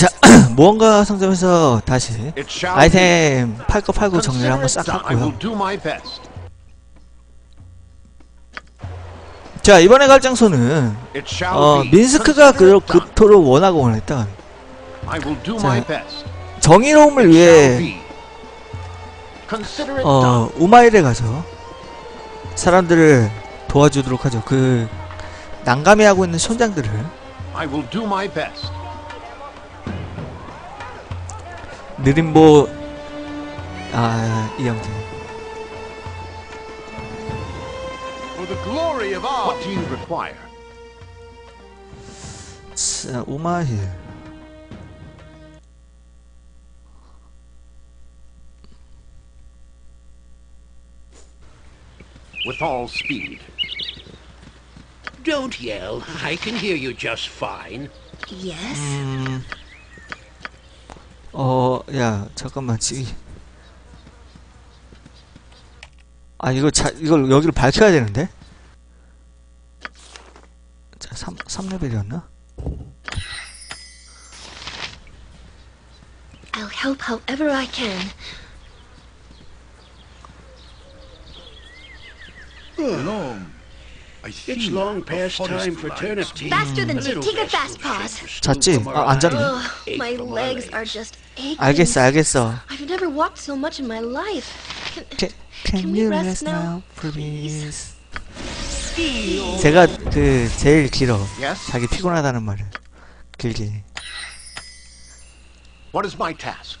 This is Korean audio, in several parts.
자, 무언가 상점에서 다시. 아이템 팔 거 팔고 정리를 한번 싹 best. 자, 이번에 갈 장소는 어. 민스크가 그. 그토록 원하고 원했던 자. 정의로움을 위해 어. 우마일에 가서 사람들을 도와주도록 하죠. 그 난감해하고 있는 손장들을 I will do my best. 느림보 아 이영재 For the glory of our. What do you require? 자, 우마일 With all speed. Don't yell. I can hear you just fine. Yes? 음, 어, 야, 잠깐만, 지. 아, 이거 자, 이걸 여기를 밝혀야 되는데? 자, 3, 3레벨이었나? I'll help however I can. It's long past time for turnip tea. Faster than little Take a fast pause. 잤지? 아, 안 잤네. Ugh, my legs are just aching. 알겠어, 알겠어. I've never walked so much in my life. Can, Can, Can we rest now, please? 제가 그 제일 길어. Yes? 자기 피곤하다는 말을 길게. What is my task?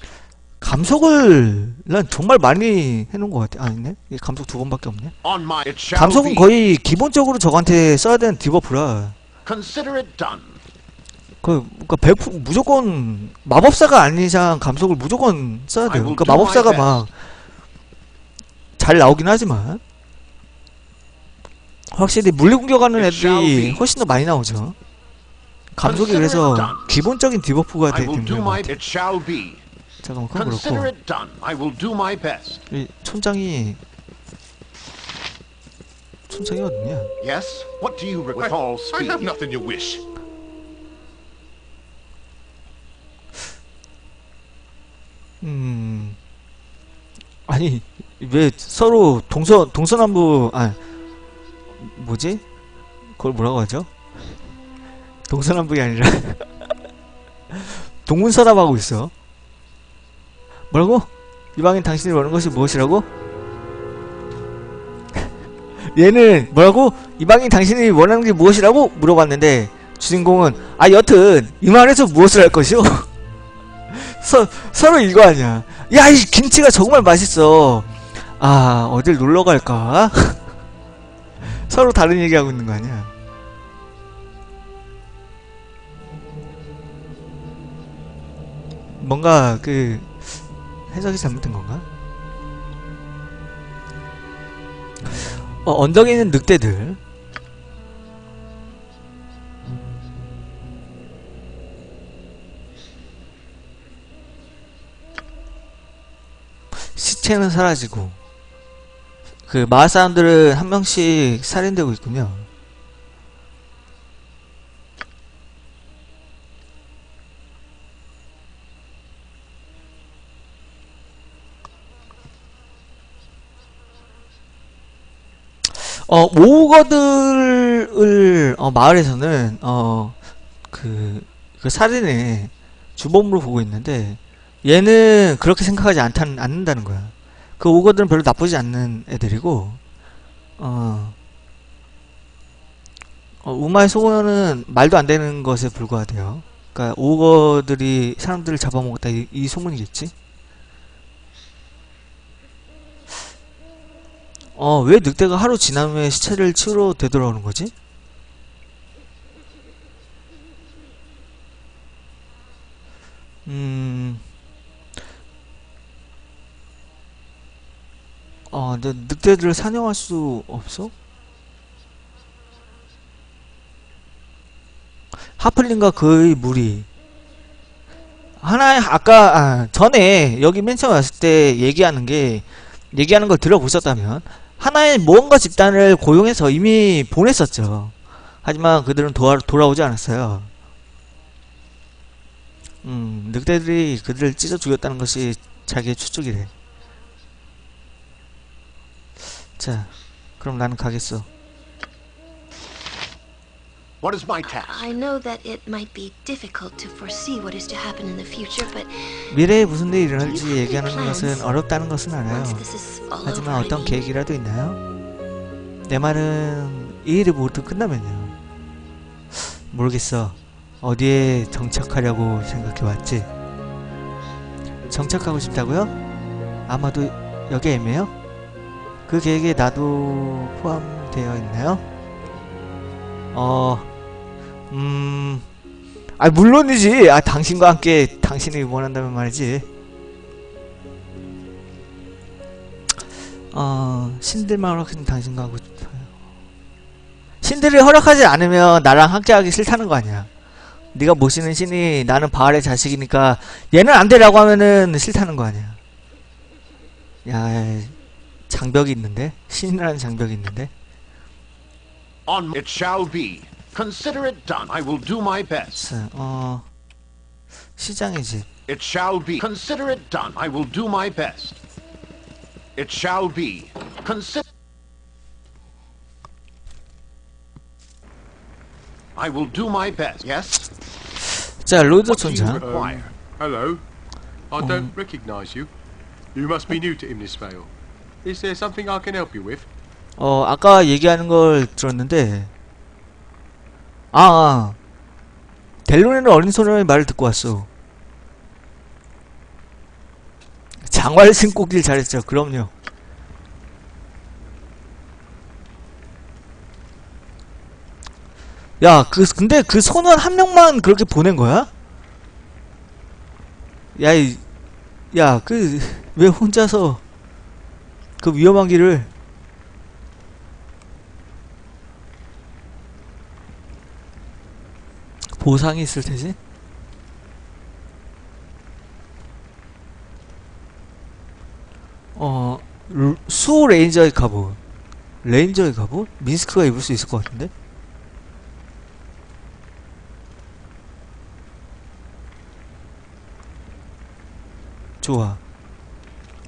감속을 난 정말 많이 해놓은 것 같아. 아니네? 이 감속 두 번밖에 없네. 감속은. 거의 기본적으로 적한테 써야 되는 debuff라. 그, 그니까 100% 무조건 마법사가 아닌 이상 감속을 무조건 써야 돼요. My 마법사가. 막 잘 나오긴 하지만 확실히 물리 공격하는 애들이. 훨씬 더 많이 나오죠. 감속이 그래서. 기본적인 debuff가 되기 때문에 잠깐만 그건 Consider 그렇고 it done. I will do my best. 이 촌장이 촌장이 어딨냐? Yes? What do you require? With all I speed. have nothing you wish. 음 아니 왜 서로 동서 동서남부 아 뭐지 그걸 뭐라고 하죠 동서남북이 아니라 동문서답하고 있어 뭐라고 이방인 당신이 원하는 것이 무엇이라고 얘는 뭐라고 이방인 당신이 원하는 게 무엇이라고 물어봤는데 주인공은 아 여튼 이 말에서 무엇을 할 것이오 서, 서로 이거 아니야. 야, 이 김치가 정말 맛있어. 아, 어딜 놀러 갈까? 서로 다른 얘기하고 있는 거 아니야. 뭔가 그 해석이 잘못된 건가? 어, 언덕에 있는 늑대들. 시체는 사라지고 그 마을 사람들은 한 명씩 살인되고 있군요. 어, 모우거들을 어, 마을에서는 어, 그, 그 살인의 주범으로 보고 있는데 얘는 그렇게 생각하지 않다는, 않는다는 거야. 그 오거들은 별로 나쁘지 않는 애들이고, 어, 어 우마의 소원은 말도 안 되는 것에 불과하대요. 그러니까 오거들이 사람들을 잡아먹었다 이, 이 소문이겠지? 어, 왜 늑대가 하루 지난 후에 시체를 치우러 되돌아오는 거지? 음, 어, 근데 늑대들을 사냥할 수 없어? 하플린과 그의 무리. 하나의, 아까, 아, 전에, 여기 맨 처음 왔을 때 얘기하는 게, 얘기하는 걸 들어보셨다면, 하나의 무언가 집단을 고용해서 이미 보냈었죠. 하지만 그들은 도와, 돌아오지 않았어요. 음, 늑대들이 그들을 찢어 죽였다는 것이 자기의 추측이래. 자, 그럼 나는 가겠어. What is my task? I know that it might be difficult to foresee what is to happen in the future, but 미래에 무슨 일이 일어날지 얘기하는 것은 어렵다는 것은 알아요. once this is all over, 하지만 I 어떤 계획이라도 있나요? 내 말은 이 일이 모두 끝나면요. 모르겠어. 어디에 정착하려고 생각해 왔지? 정착하고 싶다고요? 아마도 여기 애매요? 그 계획에 나도 포함되어 있나요? 어, 음, 아 물론이지. 아 당신과 함께 당신이 원한다면 말이지. 어, 신들만 허락해준 당신과 하고 싶어요. 신들이 허락하지 않으면 나랑 함께하기 싫다는 거 아니야. 네가 모시는 신이 나는 바알의 자식이니까 얘는 안 되라고 하면은 싫다는 거 아니야. 야, 장벽이 있는데 신이라는 장벽이 있는데. On it shall be. Consider it done. I will do my best. 자, 어, 시장의 집. It shall be. Consider it done. I will do my best. It shall be. Consider. I will do my best. Yes? 자, 로드 What do you 촌장. require? Hello. I don't recognise you. You must be new to Imnisvale. Is there something I can help you with? 어, 아까 얘기하는 걸 들었는데, 아, 아. 델론에는 어린 소년의 말을 듣고 왔어. 장화를 신고 길 잘했죠. 그럼요. 야, 그, 근데 그 소년 한 명만 그렇게 보낸 거야? 야, 이, 야, 그, 왜 혼자서 그 위험한 길을 보상이 있을 테지? 어, 루- 수 레인저의 갑옷. 레인저의 갑옷? 민스크가 입을 수 있을 것 같은데? 좋아.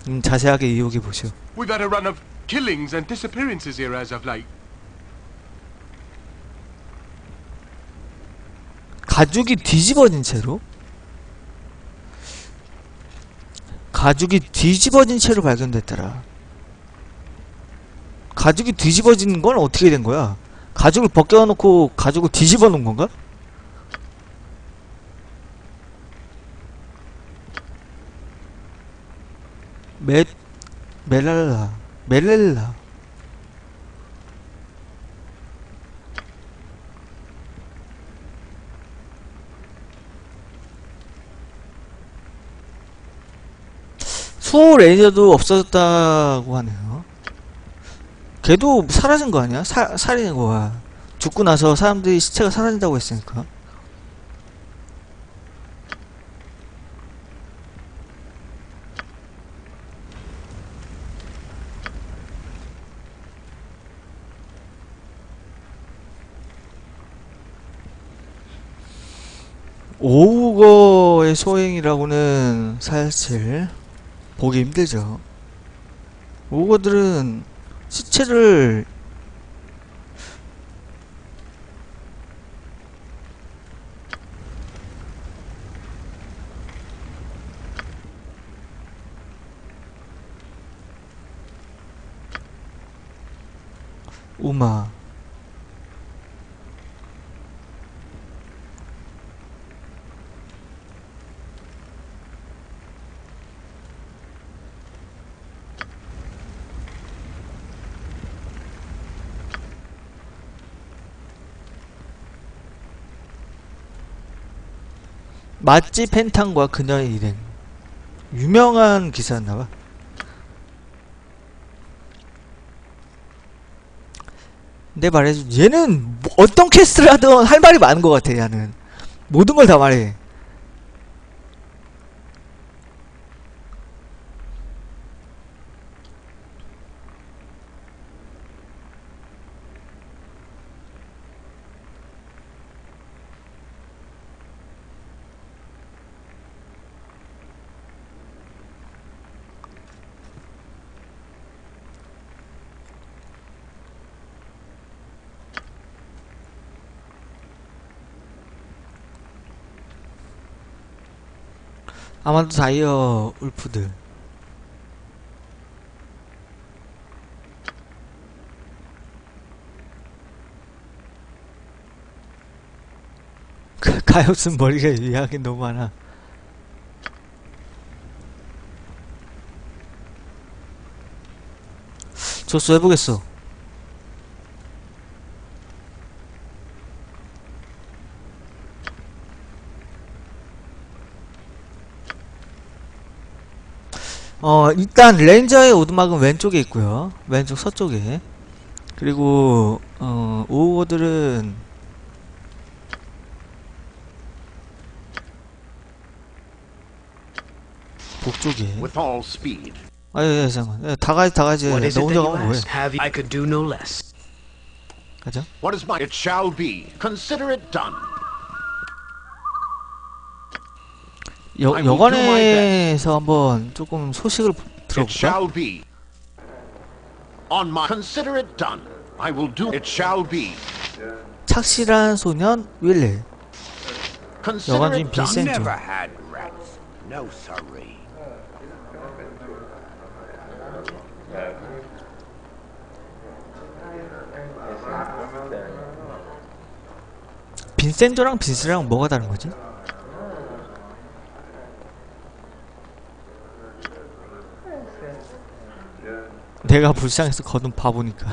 음, 자세하게 이용해 보시오. We've had a run of killings and disappearances here as of late. 가죽이 뒤집어진 채로? 가죽이 뒤집어진 채로 발견됐더라. 가죽이 뒤집어진 건 어떻게 된 거야? 가죽을 벗겨놓고 가죽을 뒤집어 놓은 건가? 메, 멜랄라, 멜렐라. 수호 레이저도 없어졌다고 하네요. 걔도 사라진 거 아니야? 사, 살인한 거야. 죽고 나서 사람들이 시체가 사라진다고 했으니까. 오우거의 소행이라고는 사실 보기 힘들죠. 오우거들은 시체를 우마 마찌 팬탄과 그녀의 일행. 유명한 기사였나봐. 근데 말해줘. 얘는 뭐 어떤 quest를 하든 할 말이 많은 것 같아 얘는. 모든 걸 다 말해 아마도 다이어 울프들. 가- 가엾은 머리가 이야기 너무 많아. 좋소 해보겠어 어 일단 레인저의 오두막은 왼쪽에 있고요 왼쪽 서쪽에 그리고 어 오거들은 북쪽에 With all speed. 아예 예, 잠깐 예, 다 가지 다 가지 What is 너 혼자 가면 뭐해 ask? Have you? I could do no less. 가자 What is mine? It shall be. Consider it done. 여, 여관에서 한번 조금 소식을 들어볼까? 착실한 소년 윌리 여관 주인 siree. 빈센조랑 빈스랑 뭐가 다른 거지? 내가 불쌍해서 거둔 바보니까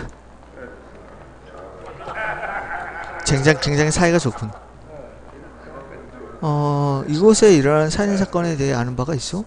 굉장히, 굉장히 사이가 좋군 어... 이곳에 일어난 살인 사건에 대해 아는 바가 있어?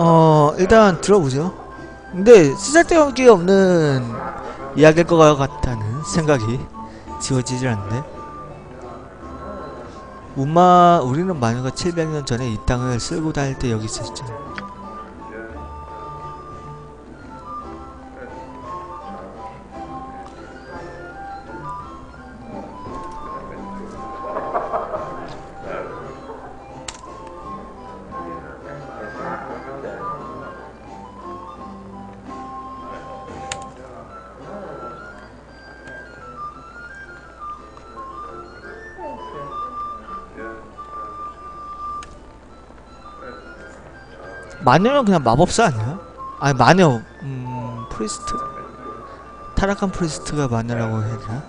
어... 일단 들어보죠. 근데 쓰잘데기 없는 이야기일 것 같다는 생각이 지워지질 않는데 우마 우리는 마녀가 700년 전에 이 땅을 쓸고 다닐 때 여기 있었죠 마녀는 그냥 마법사 아니야? 아니 마녀 음 프리스트 타락한 프리스트가 마녀라고 해야 되나?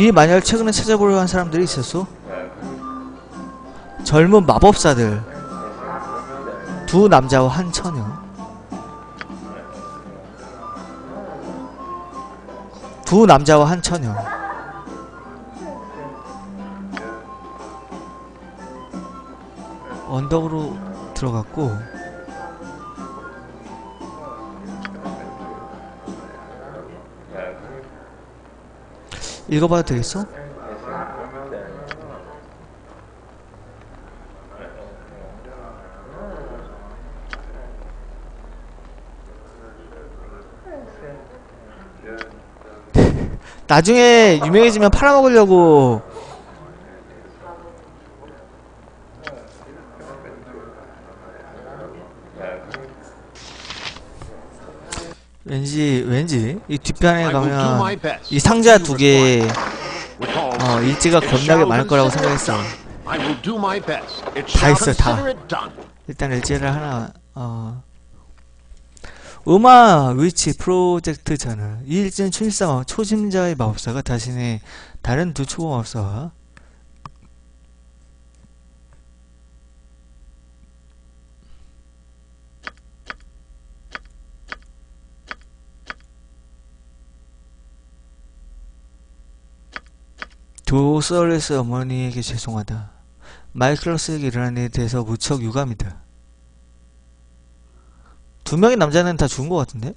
이 마녀를 최근에 찾아보려 한 사람들이 있었어? 젊은 마법사들. 두 남자와 한 처녀. 두 남자와 한 처녀. 언덕으로 들어갔고 읽어봐도 되겠어? 나중에 유명해지면 팔아먹으려고 왠지 왠지 이 my 가면. 이 상자 두 개 어. 일지가 겁나게 많을 거라고 생각했어. 다 있어, 다. 일단 일지를 하나 어 음악 위치 프로젝트 저널 이 일지는 출사 초심자의 마법사가 자신의 다른 두 초보 마법사와 도설레스 어머니에게 죄송하다. 마이클러스에게 일어난 일에 대해서 무척 유감이다. 두 명의 남자는 다 죽은 것 같은데?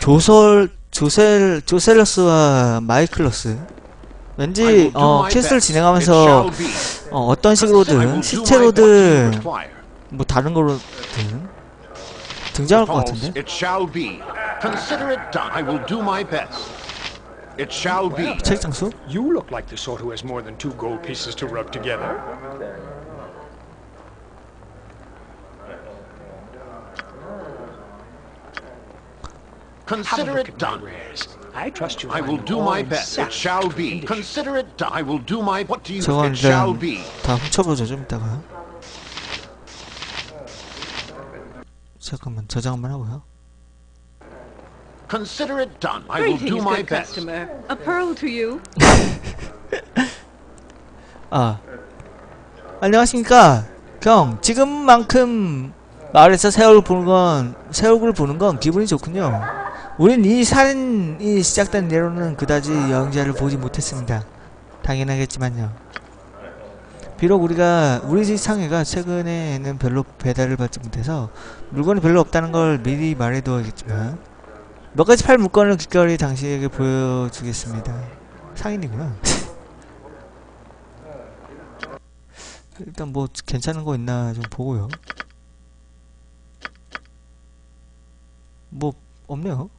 조설 조셀 조셀러스와 마이클러스 왠지 어 퀘스트를. 진행하면서. 어, 어떤 I 식으로든 require. 뭐 다른 거로든 등장할 것 같은데 It shall be. Consider it done. I will do my best. It shall be. 책 장수? You look like the sort who has more than two gold pieces to rub together. Consider it done. I trust you. I will do my best. It shall be. Consider it done. I will do my. What do you? 저건 It shall be. 다 훔쳐보죠 좀 이따가 잠깐만 저장 한번 하고요 Consider it done. I will do my best. customer. A pearl to you. 아 안녕하십니까 형 지금만큼 마을에서 새 얼굴 보는 건새 얼굴 보는 건 기분이 좋군요 우린 이 살인이 시작된 뒤로는 그다지 여행자를 보지 못했습니다 당연하겠지만요 비록 우리가 우리 집 상해가 최근에는 별로 배달을 받지 못해서 물건이 별로 없다는 걸 미리 말해두어야겠지만 몇 가지 팔 물건을 기꺼이 당신에게 보여주겠습니다 상인이구나 일단 뭐 괜찮은 거 있나 좀 보고요. 뭐 없네요.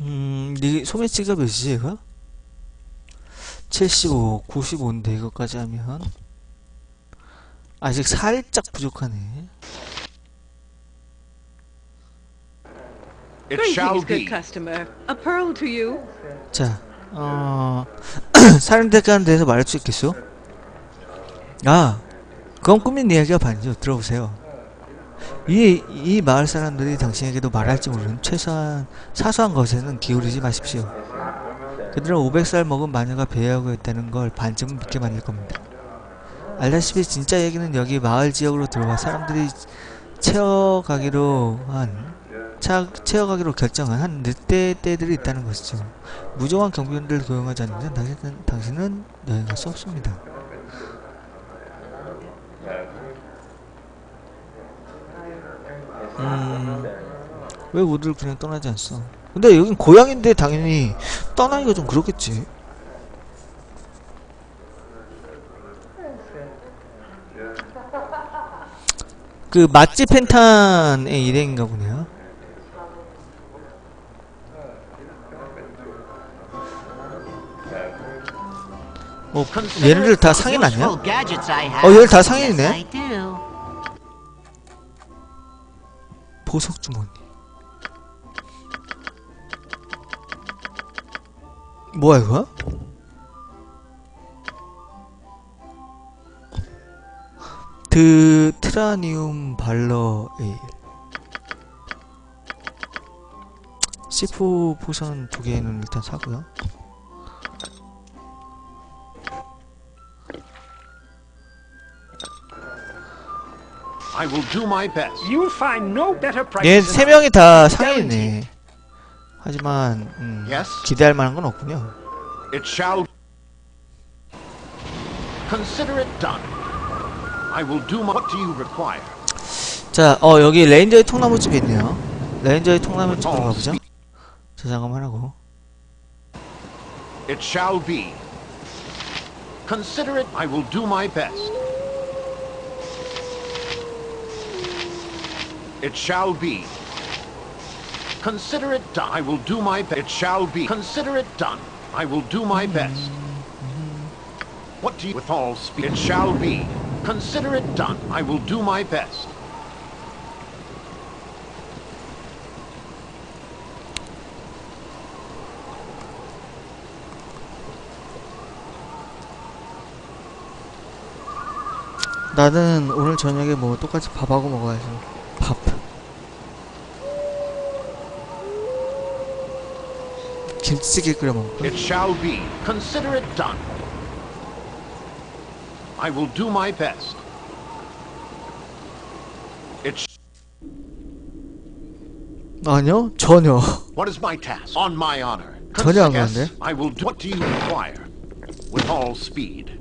음, 네 소매치가 몇이지 얘가? 75, 95인데 이거까지 하면 아직 살짝 부족하네. It shall Greetings, good be. customer. A pearl to you. 자, 어, 살인대가에 대해서 말할 수 있겠소? 아, 그건 꾸민 이야기가 반이죠. 들어보세요. 이, 이 마을 사람들이 당신에게도 말할지 모르는 최소한 사소한 것에는 기울이지 마십시오. 그들은 500살 먹은 마녀가 배회하고 있다는 걸 반쯤은 믿게 만들 겁니다. 알다시피 진짜 얘기는 여기 마을 지역으로 들어와 사람들이 채워가기로 한 차, 채워가기로 결정한 한 늑대 떼들이 있다는 것이죠. 무정한 경비원들을 고용하지 않으면 당신은, 당신은 여행할 수 없습니다. 음, 왜 우리를 그냥 떠나지 않소? 근데 여긴 고향인데 당연히 떠나기가 좀 그렇겠지. 그 맛집 펜탄의 일행인가 보네요. 어, 얘네들 다 상인 아니야? 어, 얘들 다 상인이네? 보석 주머니. 뭐야 이거? 드 트라니움 발러 에일. 시프 포션 두 개는 일단 사고요. 얘 prices. 세 명이 다 상인이네. 하지만 음, Yes? 기대할 만한 건 없군요. It shall. Consider it done. I will do my. What do you require? 자, 어 여기 레인저의 통나무 집이 있네요. 레인저의 통나무 집으로 가보죠. 저장만 하고. It shall be. Consider it. I will do my best. It shall be. Consider it done. I will do my best. It shall be. Consider it done. I will do my best. What do you with all speed? It shall be. Consider it done. I will do my best. 나는 오늘 저녁에 뭐 똑같이 밥하고 먹어야지. 김치찌개 끓여 먹을까? It shall be. Consider it done. I will do my best. It sh- 아니요 전혀 what is my task? On my honor. 전혀 안 Yes, 가는데? I will do what do you require? With all speed.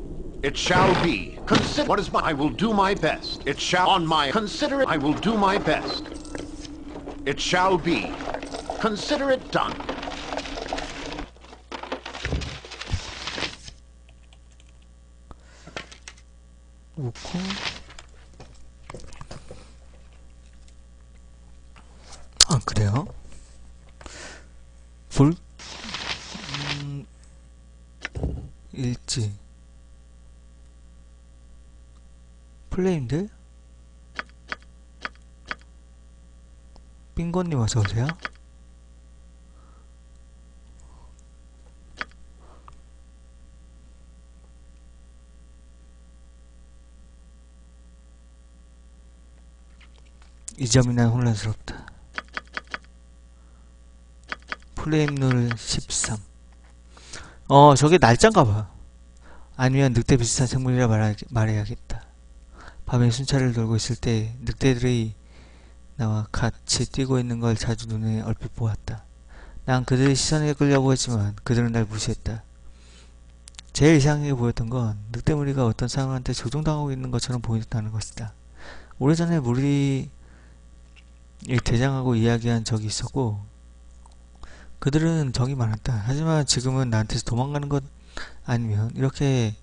It shall be. Consider what is my I will do my best. It shall on my consider it I will do my best. It shall be. Consider it done. 플레임들 빙고님 어서 오세요. 이 점이 난 혼란스럽다. 플레임룰 13. 어, 저게 날짜인가봐. 아니면 늑대 비슷한 생물이라 말하, 말해야겠다. 밤에 순찰을 돌고 있을 때 늑대들이 나와 같이 뛰고 있는 걸 자주 눈에 얼핏 보았다. 난 그들의 시선에 끌려고 했지만 그들은 날 무시했다. 제일 이상하게 보였던 건 늑대 무리가 어떤 사람한테 조종당하고 있는 것처럼 보였다는 것이다. 오래전에 무리 이 대장하고 이야기한 적이 있었고 그들은 정이 많았다. 하지만 지금은 나한테서 도망가는 것 아니면 이렇게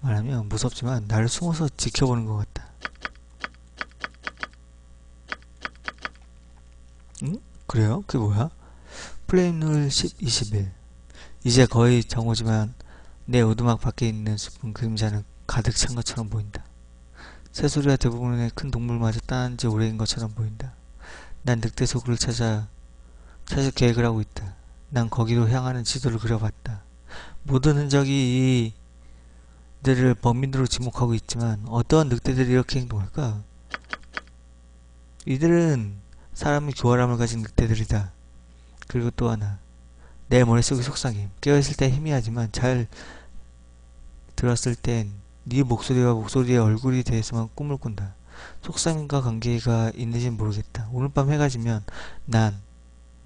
말하면 무섭지만 나를 숨어서 지켜보는 것 같다. 응? 그래요? 그게 뭐야? 플레임 룰 10, 21 이제 거의 정오지만 내 오두막 밖에 있는 숲은 그림자는 가득 찬 것처럼 보인다. 새소리와 대부분의 큰 동물마저 떠난 지 오래인 것처럼 보인다. 난 늑대 소굴을 찾아 찾을 계획을 하고 있다. 난 거기로 향하는 지도를 그려봤다. 모든 흔적이 이 들을 범인으로 지목하고 있지만 어떠한 늑대들이 이렇게 행동할까? 이들은 사람의 교활함을 가진 늑대들이다. 그리고 또 하나 내 머릿속이 속상해. 깨어있을 땐 희미하지만 잘 들었을 땐 네 목소리와 목소리의 얼굴이 대해서만 꿈을 꾼다. 속상임과 관계가 있는지는 모르겠다. 오늘 밤 해가 지면 난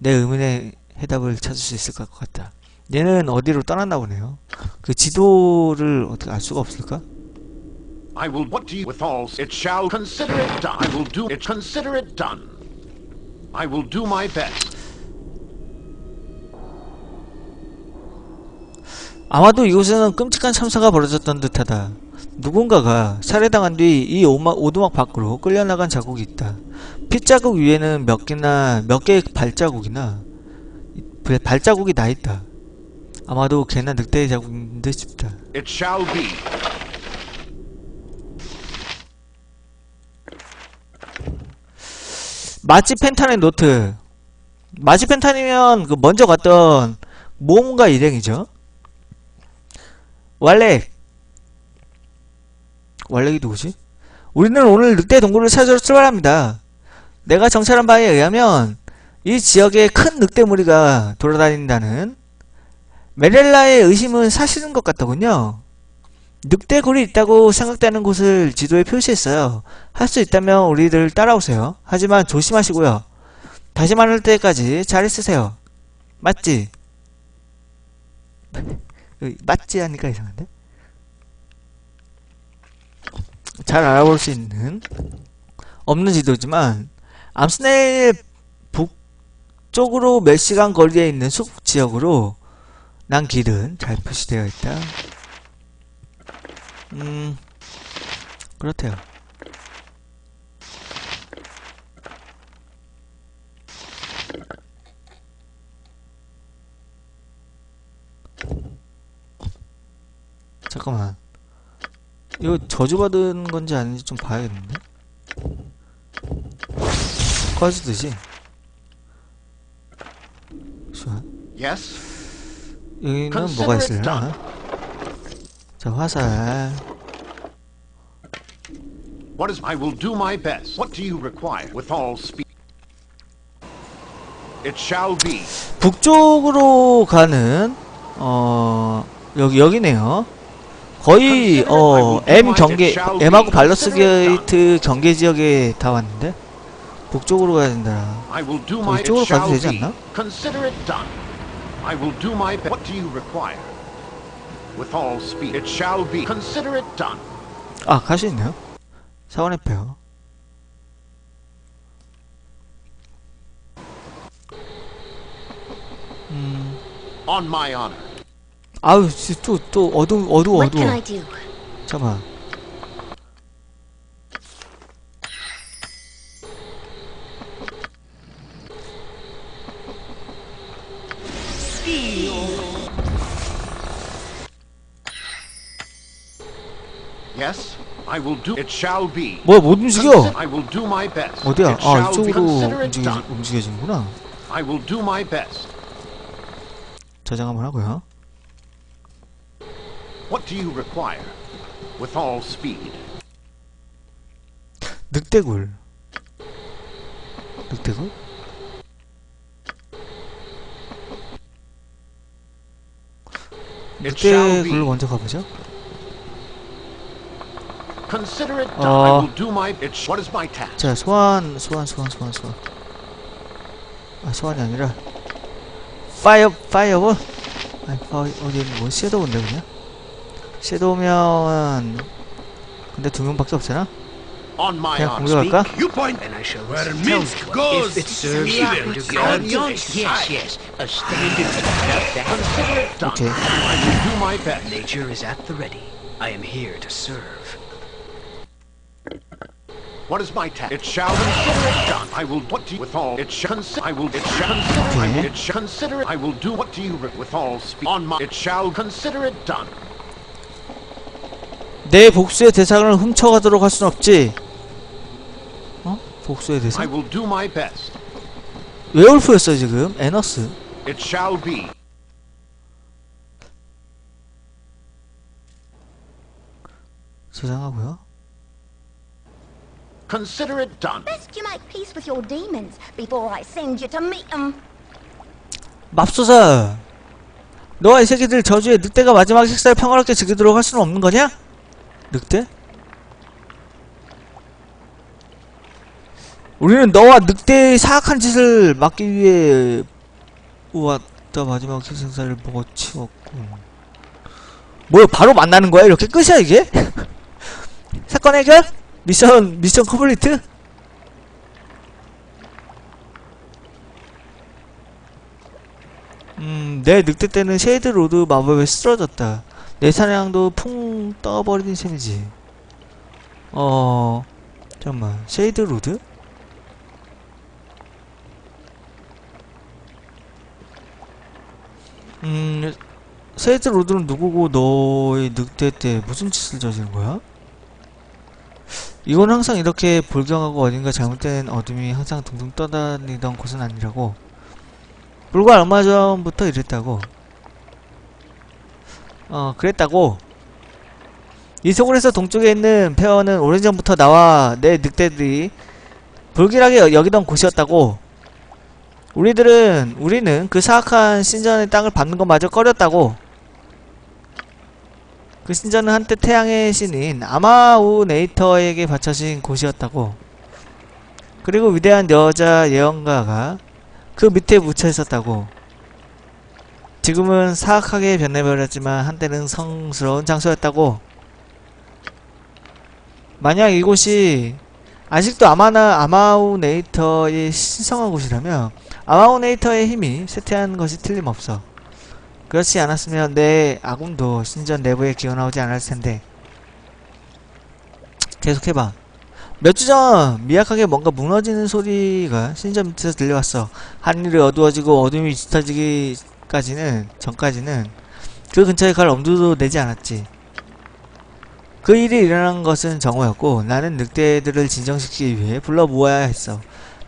내 의문의 해답을 찾을 수 있을 것 같다. 얘는 어디로 떠났나 보네요. 그 지도를 어떻게 알 수가 없을까? I will what do you with all it shall consider it done. I will do it consider it done. I will do my best. 아마도 이곳에는 끔찍한 참사가 벌어졌던 듯하다. 누군가가 살해당한 뒤 이 오두막 밖으로 끌려나간 자국이 있다. 핏자국 위에는 몇 개나 몇 개의 발자국이나 이- 발자국이 나 있다. 아마도 개나 늑대의 자국인 듯 싶다. It shall be. 마찌 팬탄의 노트. 마찌 팬탄이면 그 먼저 갔던 모험가 일행이죠. 왈렉. 왈렉이 누구지? 우리는 오늘 늑대 동굴을 찾으러 출발합니다. 내가 정찰한 바에 의하면 이 지역에 큰 늑대 무리가 돌아다닌다는 메렐라의 의심은 사실인 것 같더군요. 늑대굴이 있다고 생각되는 곳을 지도에 표시했어요. 할 수 있다면 우리들 따라오세요. 하지만 조심하시고요. 다시 말할 때까지 잘 있으세요. 맞지? 맞지 하니까 이상한데? 잘 알아볼 수 있는 없는 지도지만 암스네일 북쪽으로 몇 시간 거리에 있는 숲 지역으로 난 길은 잘 표시되어 있다. 음, 그렇대요. 잠깐만. 이거 저주받은 건지 아닌지 좀 봐야겠는데? 꺼지듯이. 좋아. Yes. 여기는 뭐가 있을려나? 자, 화살. What is I will do my best. What do you require? With all speed. It shall be. 북쪽으로 가는 어 여기 여기네요. 거의 어 M 경계 M하고 발러스 게이트 경계 지역에 다 왔는데 북쪽으로 가야 된다. I will do 저 my 이쪽으로 it 가도 되지. 않나? I will do my best. What do you require? With all speed. It shall be. Consider it done. 아 갈 수 있네요. 사원의 뼈. 음 On my honor. 아유 또 또 어두 어두 What can I 어두워. do? 잠깐. Yes, I will do. It shall be. 뭐야 못 움직여? I will do my best. 어디야? It 아 shall be. 이쪽으로 Consider it 움직여 done. 움직여지는구나. I will do my best. 저장 한번 하고요. What do you require? With all speed. 늑대굴. 늑대굴? 늑대굴로 be. 먼저 가보죠. Consider it done. 어. I will do my. It. sh- What is my task? 자 소환 소환 소환 소환 소환. 아 소환이 아니라 파이어 파이어볼. 아니 파이 어디 뭐 섀도우인데 그냥? 섀도우면 근데 두 명밖에 없잖아. On my 그냥 honor. 공격할까? You point, and I shall Where Minsk goes, if it serves you to go. Yes, yes, a standard. That, Consider it done. 오케이. I will do my best. nature is at the ready. I am here to serve. What is my task? It shall consider it done. I will. What do you? With all. It shall. Consider. I will. It shall consider. I, Okay. it shall consider. I will do. What do you? re- With all speed. On my. It shall consider it done. 내 복수의 대상을 훔쳐가도록 할 순 없지. 어? 복수의 I 대상? will do my best. 웨올프였어 지금. 에너스. It shall be. 저장하고요. Consider it done. Best you make peace with your demons before I send you to meet them. 맙소사. 너와 이 새끼들 저주에 늑대가 마지막 식사를 평화롭게 즐기도록 할 수는 없는 거냐? 늑대? 우리는 너와 늑대의 사악한 짓을 막기 위해 왔다 마지막 희생사를 먹어치웠고 뭐야 바로 만나는 거야 이렇게 끝이야 이게? 사건 해결? mission mission complete? 음, 내 늑대 떼는 Shade Lord 마법에 쓰러졌다. 내 사냥도 풍 떠버리는 셈이지. 어, 잠깐만, Shade Lord? 음, Shade Lord는 누구고 너의 늑대 떼 무슨 짓을 저지른 거야? 이건 항상 이렇게 불경하고 어딘가 잘못된 어둠이 항상 둥둥 떠다니던 곳은 아니라고. 불과 얼마 전부터 이랬다고. 어, 그랬다고. 이 소굴에서 동쪽에 있는 폐허는 오래전부터 나와 내 늑대들이 불길하게 여- 여기던 곳이었다고. 우리들은, 우리는 그 사악한 신전의 땅을 밟는 것마저 꺼렸다고. 그 신전은 한때 태양의 신인 아마우네이터에게 바쳐진 곳이었다고. 그리고 위대한 여자 예언가가 그 밑에 묻혀 있었다고. 지금은 사악하게 변해버렸지만 한때는 성스러운 장소였다고. 만약 이곳이 아직도 아마나 아마우네이터의 신성한 곳이라면 아마우네이터의 힘이 쇠퇴한 것이 틀림없어. 그렇지 않았으면 내 아군도 신전 내부에 기어나오지 않았을 텐데. 계속해봐. 몇 주 전 미약하게 뭔가 무너지는 소리가 신전 밑에서 들려왔어. 하늘이 어두워지고 어둠이 짙어지기까지는 전까지는 그 근처에 갈 엄두도 내지 않았지. 그 일이 일어난 것은 정오였고 나는 늑대들을 진정시키기 위해 불러 모아야 했어.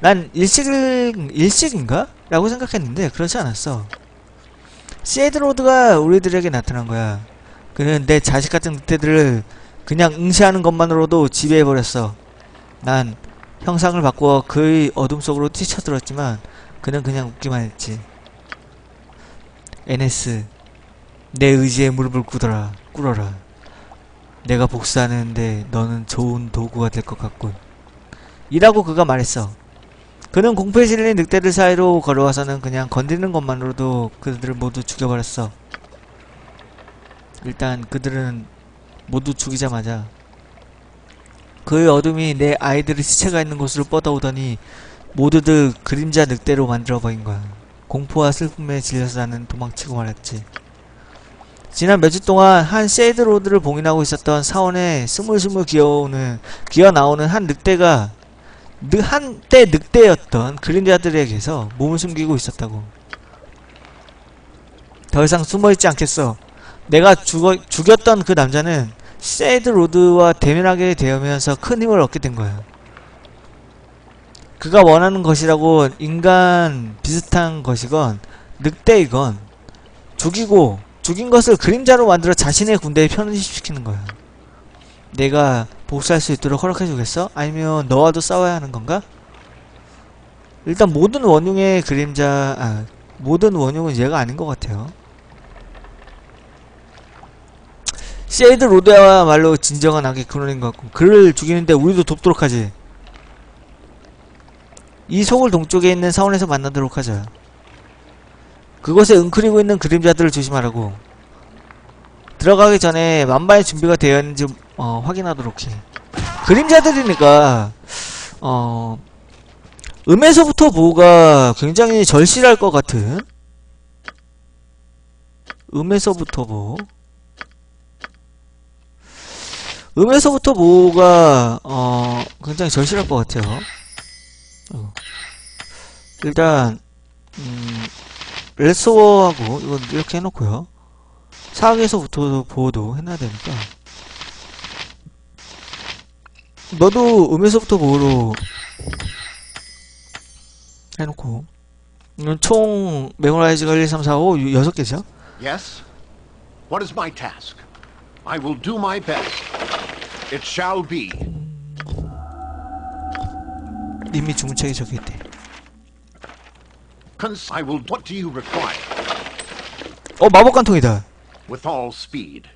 난 일식 일식인가? 라고 생각했는데 그렇지 않았어. 시에드로드가 우리들에게 나타난 거야. 그는 내 자식 같은 늑대들을 그냥 응시하는 것만으로도 지배해버렸어. 난 형상을 바꾸어 그의 어둠 속으로 뛰쳐들었지만 그는 그냥 웃기만 했지. NS, 내 의지에 무릎을 꿇어라, 꿇어라. 내가 복수하는데 너는 좋은 도구가 될 것 같군. 이라고 그가 말했어. 그는 공포에 질린 늑대들 사이로 걸어와서는 그냥 건드리는 것만으로도 그들을 모두 죽여버렸어. 일단 그들은 모두 죽이자마자 그의 어둠이 내 아이들의 시체가 있는 곳으로 뻗어오더니 모두들 그림자 늑대로 만들어버린 거야. 공포와 슬픔에 질려서 나는 도망치고 말았지. 지난 몇 주 동안 한 Shade Lord를 봉인하고 있었던 사원에 스물스물 기어오는 기어 나오는 한 늑대가 느- 한때 늑대였던 그림자들에게서 몸을 숨기고 있었다고. 더 이상 숨어있지 않겠어. 내가 죽어, 죽였던 그 남자는 Shade Lord와 대면하게 되면서 큰 힘을 얻게 된 거야. 그가 원하는 것이라고 인간 비슷한 것이건 늑대이건 죽이고 죽인 것을 그림자로 만들어 자신의 군대에 편입시키는 거야. 내가 복수할 수 있도록 허락해 주겠어? 아니면 너와도 싸워야 하는 건가? 일단 모든 원흉의 그림자 아 모든 원흉은 얘가 아닌 것 같아요. Shade Lord야말로 진정한 악의 근원인 것 같고 그를 죽이는데 우리도 돕도록 하지. 이 속을 동쪽에 있는 사원에서 만나도록 하자. 그곳에 웅크리고 있는 그림자들을 조심하라고. 들어가기 전에 만반의 준비가 되어 있는지 어, 확인하도록 해. 그림자들이니까 어 음에서부터 보호가 굉장히 절실할 것 같은 음에서부터 보호 음에서부터 보호가 어 굉장히 절실할 것 같아요. 어. 일단 음 레스워하고 이건 이렇게 해놓고요. 사학에서부터 보호도 해놔야 되니까 너도 음에서부터 보호로 해놓고 이건 총 메모라이즈가 1, 2, 3, 4, 5, 6개죠? Yes? What is my task? I will do my best. It shall be. 이미 주문책에 적혀 있대 Cons- I will. What do you require? 어 마법 관통이다 With all speed.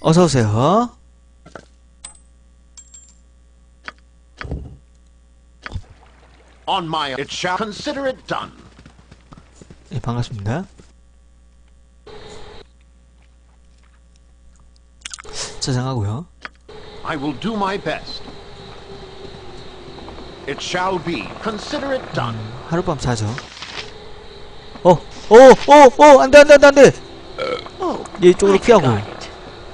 어서 오세요 On my. It shall. Consider it done. 예, 반갑습니다 저장하고요 I will do my best. It shall be. Consider it done. 하룻밤 자죠 어! 어! 어! 어! 안 돼 안 돼 안 돼 안 돼 얘 이쪽으로 피하고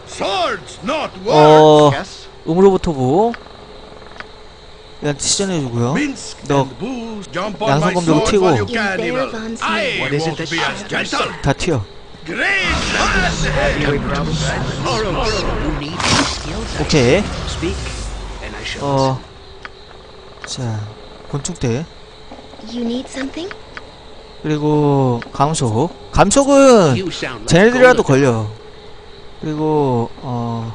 Swords, not words. 어... Yes? 음으로부터 보고 일단 시전해주고요 Minsk 너 검정을 sword 튀고. 다 튀어. 오케이 어... 자 곤충대 You need something? 그리고 감속 감속은 쟤네들이라도. 걸려 그리고 어...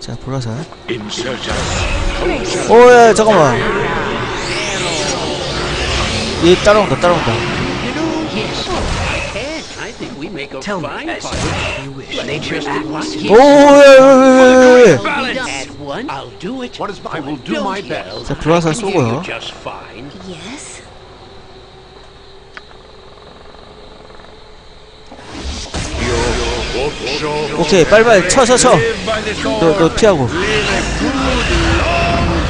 자 불화살 Insurgents. 오야 잠깐만 얘 따라온다 따라온다. 오야야야야야 do it. What is- I will do my Don't best. yell. 자, 불화살 I can hear 쏘고요. you Just fine. Yes. 오케이 빨리빨리 쳐 쳐 쳐 너, 너 피하고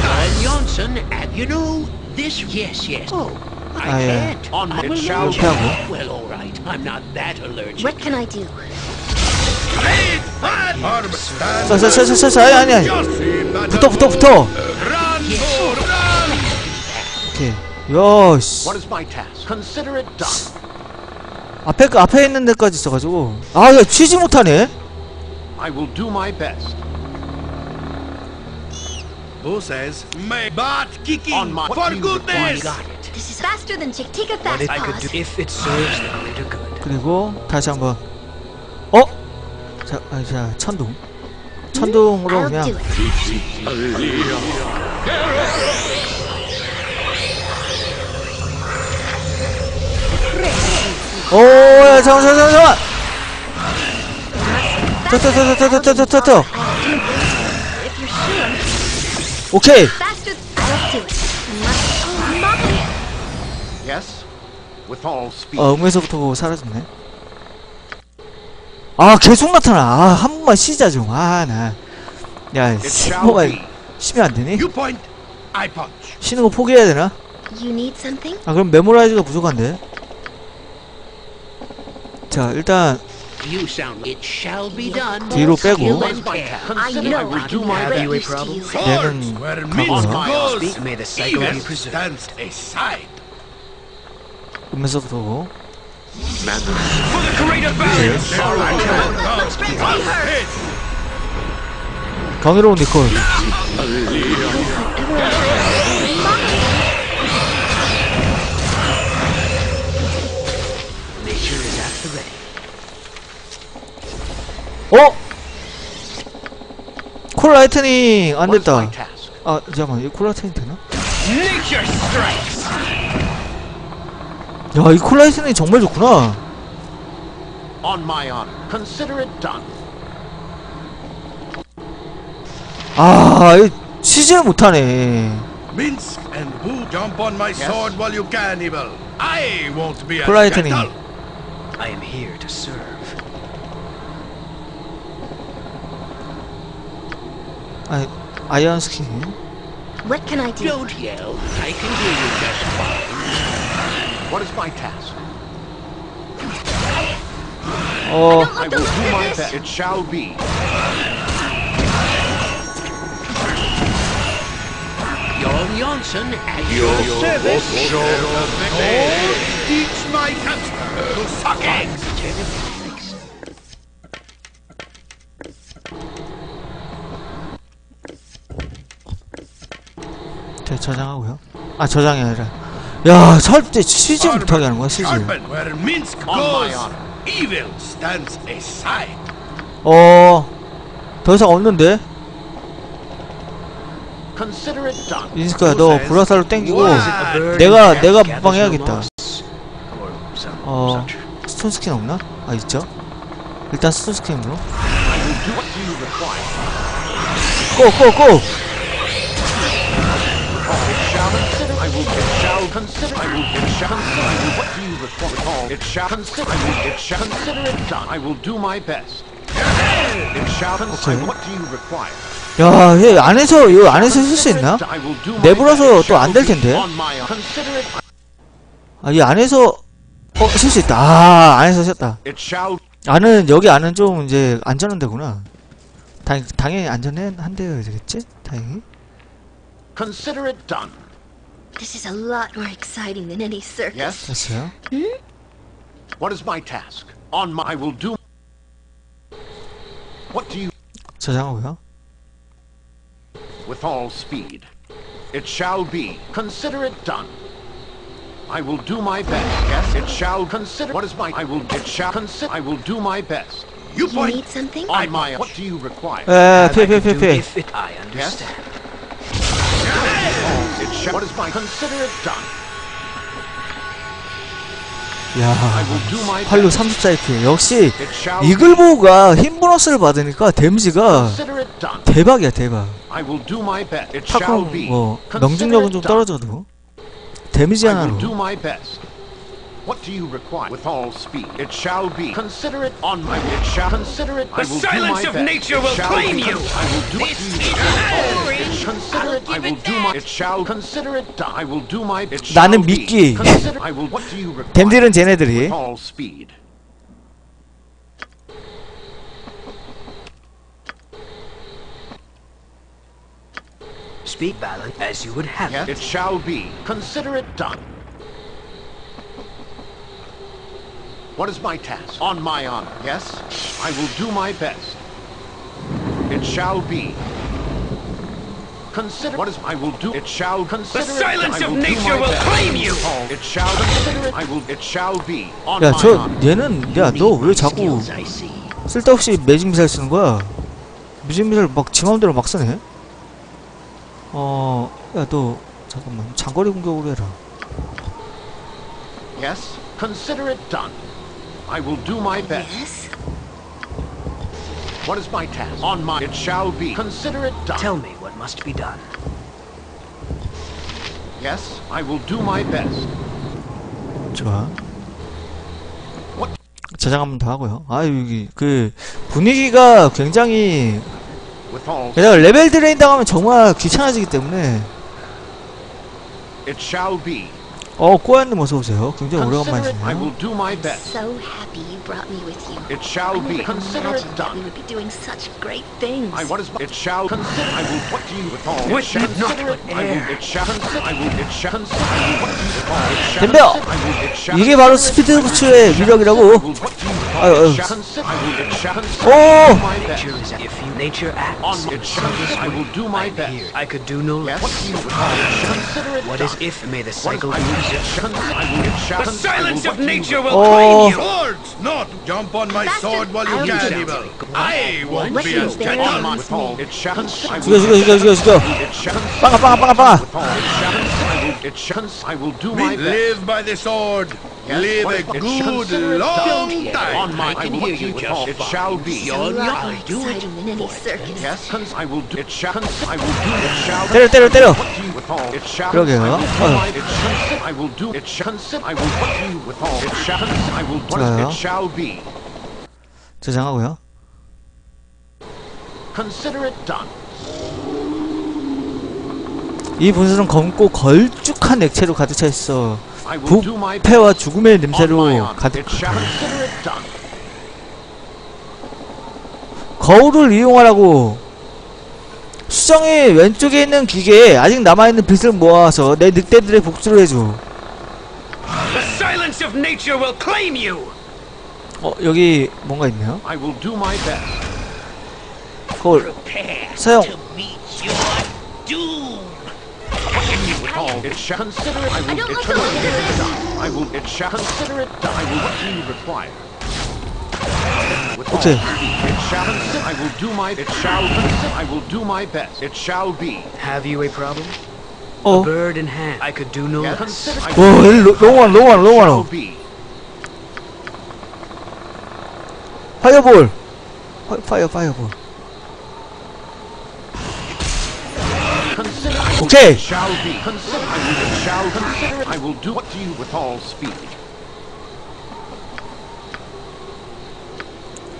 Carl Johnson, and you know this? Yes, yes. Oh, I Ah, yeah. can't. On I'm it shall allergic. be. Well, all right. I'm not that allergic. What can I do? 쳐쳐쳐쳐쳐 아니 아니 아니 붙어 붙어 붙어 오케이 야씨 What is my task? Consider it done. 앞에 그 앞에 있는 데까지 있어가지고 아야 치지 못하네 I will do my best. Who says? May but kicking On my- for goodness. Got it. This is faster than Chick Tika What Fast if I could do Paws. if it serves the greater good? 그리고 다시 한번 어? 자, 아, 자 천둥 천둥으로 그냥 오야 잠깐 잠깐 잠깐 터터터터터터터터. 오케이. Oh. 어 음에서부터 보고 사라졌네 아 계속 나타나 아 한 번만 쉬자 좀아나야 be. 쉬면 안 되니? You point, I punch. 쉬는 거 포기해야 되나? You need something? 아 그럼 메모라이즈가 부족한데 자 일단 뒤로 빼고 얘는 가고요 그러면서도 강의로운 니콜 어? 콜 라이트닝 안 됐다? 아 잠깐만 이콜 라이트닝 되나? Strikes. 야이 콜 라이트닝 정말 좋구나 On my honor. Consider it done. 아이 시즌을 못하네 Minsk and Boo jump on my sword while you can, evil. I won't be a 콜라이트닝 gentle. I am here to serve. I I ask him. What can I do? Don't yell. I can hear you just fine. What is my task? Oh, I, will do my best. It shall be. Jorn Jonsson at your, your service. Jorn, oh, it's my customer. Suck eggs, Jennifer. 자, 저장하고요 아 저장이 아니라 야 설때 시즌 못하게 하는 거야 stands aside. 어더 이상 없는데 Consider it done. 인스카야 너 불화살로 땡기고? 내가 내가 무방해야겠다 some 어. 스톤 스킨 없나? 아 있죠 일단 스톤 스킨으로. 고고고 will. It shall consider. I will. It shall consider. I will. What do you require? With all. It shall consider. I will. It shall consider it done. I will do my best. It shall consider. What do you require? 야, 얘 안에서 이 안에서 쓸 수 있나? 내부라서. 또 안 될 텐데. 아, 이 안에서 어, 쓸 수 있다. 아, 안에서 썼다. 안은 여기 안은 좀 이제 안전한 데구나. 당 당연히 안전한 한 데여야 되겠지? 다행히. Consider it done. This is a lot more exciting than any circus. Yes. 됐어요. What is my task? On my. I will do. What do you? 저장하고요. with all speed. It shall be. Consider it done. I will do my best. Yes, it shall consider. What is my? I will. It shall consider. I will do my best. You You point. need something? On my. What do you require? 에, I 피해 피해 can 피해 do 피해. if it. I understand. It 야 8루 30자이트 역시 이글보가 힘보너스를 받으니까 데미지가 대박이야 대박. 타쿠 뭐 명중력은 좀 떨어져도 데미지 하나로. What do you require? With all speed. It shall be. Consider it on my. It shall consider it. I The will do silence my of best. nature It will shall claim be you. con- I will do what This you is require. orange. Consider it. I I'll will give do it my. back. It shall consider it done. I will do my. It shall 나는 be. 믿기. Consider. I will. What do you require? 댐딜은 쟤네들이 With all speed. Speak, Balan, as you would have Yes. it. It shall be. Consider it done. What is my task? On my honor. Yes. I will do my best. It shall be. Consider what is I will do. It shall consider. it. silence I of will do nature my will best. claim you. Oh, It shall consider. I will. It shall be. On 야 my 저 honor. 얘는 야 너 왜 자꾸. 쓸데없이 매직 미사일 쓰는 거야 매직 미사일 막지 맘대로 막 쓰네 어 야 너 잠깐만 장거리 공격으로 해라 Yes. Consider it done. I will do my best. Yes? What is my task? On my it shall be. Consider it done. Tell me what must be done. Yes, I will do my best. 좋아. What? 저장 한번 더 하고요. 아 여기 그 분위기가 굉장히 게다가 레벨 드레인 당하면 정말 귀찮아지기 때문에 it shall be. 어 꼬야님 어서 오세요. 굉장히 오래간만이시네요. Will do my best. So happy you brought me with you. It shall I be. never Consider it imagined that we done. would be doing such great things. I what is my, it shall consider. I will put you with all. What it shall did not consider it. put I will. air? It shall consider. I will. It shall consider. I will put you with all. It shall 덤벼! consider. I will. It shall 이게 바로 consider. 스피드 I will. 부츠의 I 위력이라고. will put you with all. 아유, 아유. It shall consider. I will. It shall consider. 오! I will do my best. Nature is if you nature acts. On it shall consider. I will do my I'm best. here. I could do no Yes. less. Put you with all. It shall consider it What is done. if may the What is cycle I will. It shall consider. I will. It shall The consider. I will silence of put you nature with will Oh. claim you. Swords! Not jump on my Bastard, sword while you I'll can, do evil. I won't What be is as there? gentle. all my with all. It shall consider. I 죽여 will. 죽여 죽여 죽여 죽여. It shall consider. 빵아 빵아 빵아 빵아. With all. It shall consider. I will. It shall consider. I will do my best. Live by the sword. Yes, Live what a is- it shall good, consider it long done. time. On my, I can will hear put you with just all. It fine. shall be. You're a lot not more do it. exciting than any circus. Yes, cons- I will do. It shall. cons- I will do. It shall. 때려 때려 때려. Put you with all. It shall. 그러게요. I will do 어휴. my. It shall. I will do. It shall. cons- I will put you with all. It shall. I will. What is, 좋아요. it shall be. 저장하고요. Consider it done. 이 분수는 검고 걸쭉한 액체로 가득 차 있어. 부패와 죽음의 냄새로. 가득. Done. 거울을 이용하라고. 수정이 왼쪽에 있는 기계에 아직 남아있는 빛을 모아서 내 늑대들의 복수를 해줘. 어 여기 뭔가 있네요. 거울 사용. To meet your doom. With all. It shall. Consider it. I will. don't It like shall. the look of Consider it this. done. I will. It shall. Consider it done. I will. What do you require? With all. 오케이. It shall. consider- I will do my. It shall. consider- I will do my best. It shall be. Have you a problem? 어. Bird in hand. I could do no Yes. less. Consider. I 오 will. 얘 로- 너무 많아 너무 많아 너무 Shall 많아. be. 파이어볼. 파, 파이어 파이어볼. Consider. 오케이.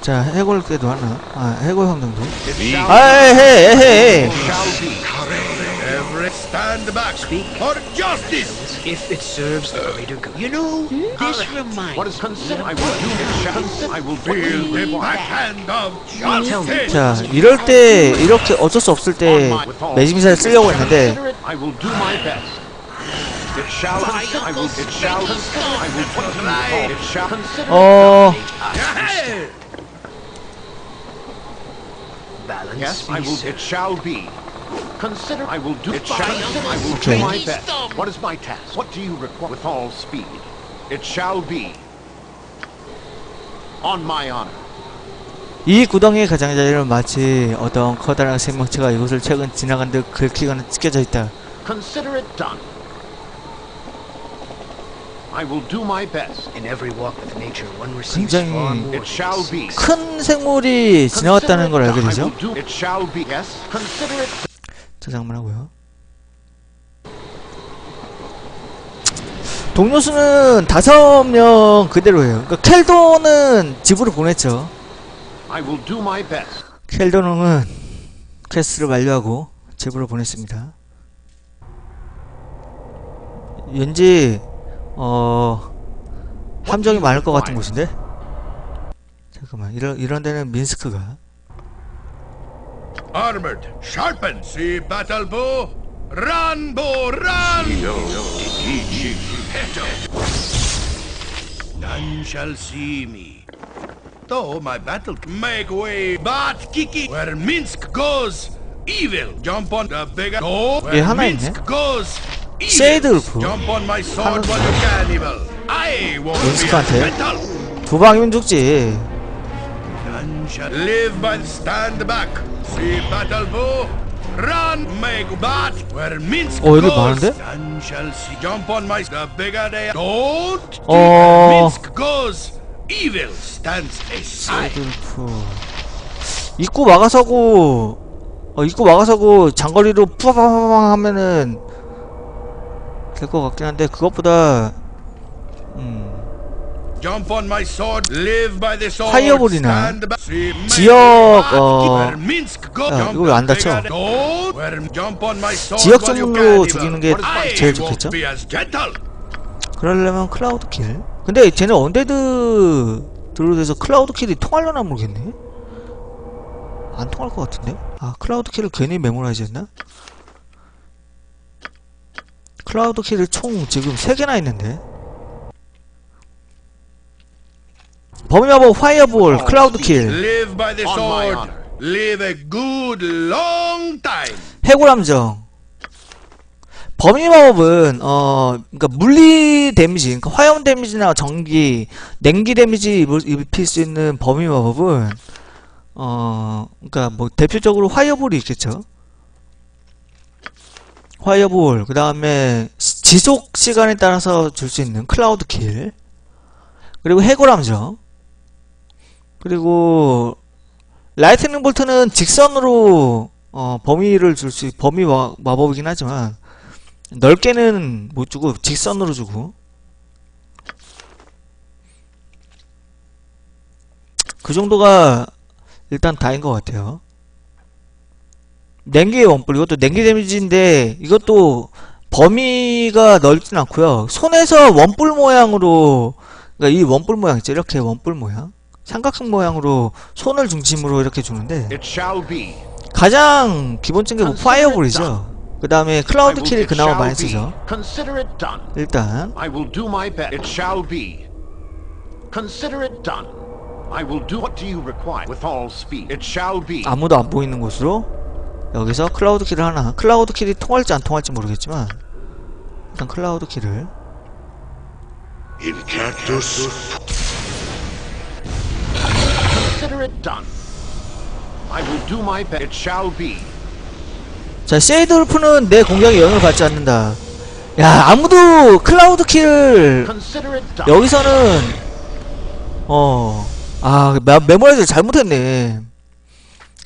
자 해골 때도 하나. 아 해골. 아 에헤 에 Every stand back for justice. If it serves the greater good. You know, this reminds What is consider? I will do. It shall. Consider. I will. Feel the backhand of Tell me. justice. 자 이럴 때 이렇게 어쩔 수 없을 때 매직미사를 쓰려고 했는데. I will do my best. It shall consider. I will. It shall consider. I will put you with all. It shall consider. 어. Yes, I will. It shall be. Consider. I will do. It shall. I will do my best. What is my task? What do you require? With all speed. It shall be. On my honor. 이 구덩이의 가장자리는 마치 어떤 커다란 생명체가 이곳을 최근 지나간 듯 긁히거나 찢겨져 있다. Consider it done. I will do my best. In every walk with nature, one receives far 굉장히 more. It shall be. 큰 생물이 지나갔다는 걸 알게 Consider it 되죠. It shall be. Yes. Consider it. 저장만 하고요. 동료 수는 다섯 명 그대로예요. 그러니까 켈도는 집으로 보냈죠. 켈도는 quest를 완료하고 집으로 보냈습니다. 왠지 어 함정이 많을 것 같은 곳인데. 잠깐만 이런 이런 데는 민스크가 Armored, sharpened. See battle bow. Run, bow, run. None shall see me. Though my battle make way, but Kiki, where Minsk goes, evil. Jump on the bigger. Go 예, where 하나 Minsk 있네. goes. 쉐이드 Evil. 울프. Jump on my sword while you can, evil. I won't be 민스크한테. metal. 두 방이면 죽지. See battle bow. Run, make bat. Where Minsk 어, 여기 goes. 많은데? None shall see. Jump on my the bigger they don't. 어. Minsk goes. Evil stands aside. 울프. 입구 막아서고 어 입구 막아서고 장거리로 푸바바바방 하면은 될 것 같긴 한데 그것보다 음 파이어볼이나 지역, 어, 야, 이거 왜안 the 다쳐? 지역 can, 죽이는. 게 제일 좋겠죠? 그러려면 클라우드 킬. 근데 쟤는 언데드 들어돼서 클라우드 킬이 통하려나 모르겠네. 안 통할 것 같은데? 아 클라우드 킬을 괜히 메모라이즈 했나? 클라우드 킬을 총 지금 3개나 있는데 범위 마법 fireball cloud kill. 해골함정. 범위 마법은 어 그러니까 물리 데미지 그러니까 화염 데미지나 전기 냉기 데미지 입을, 입힐 수 있는 범위 마법은 어 그러니까 뭐 대표적으로 화이어볼이 있겠죠. fireball 그 다음에 지속 시간에 따라서 줄 수 있는 cloud kill. 그리고 해골함정 그리고 lightning bolt는 직선으로 어, 범위를 줄 수, 범위 마, 마법이긴 하지만, 넓게는 못 주고, 직선으로 주고. 그 정도가 일단 다인 것 같아요. 냉기의 원뿔, 이것도 냉기 데미지인데, 이것도 범위가 넓진 않고요 손에서 원뿔 모양으로, 그러니까 이 원뿔 모양 있죠? 이렇게 원뿔 모양. 삼각형 모양으로 손을 중심으로 이렇게 주는데. 가장 기본적인 게 뭐 fireball이죠. 그 다음에 cloud kill이 그나마 많이. 쓰죠. 일단 I will do my best. It shall be. Consider it done. I will do what do you require with all speed. It shall be. 아무도 안 보이는 곳으로 여기서 cloud kill을 하나. cloud kill이 통할지 안 통할지 모르겠지만 일단 cloud kill을 Consider it done. I will do my best. It shall be. 자 shade wolf는 내 공격에 영향을 받지 않는다. 야 아무도 cloud done. 여기서는 어 아 memorize 잘못했네.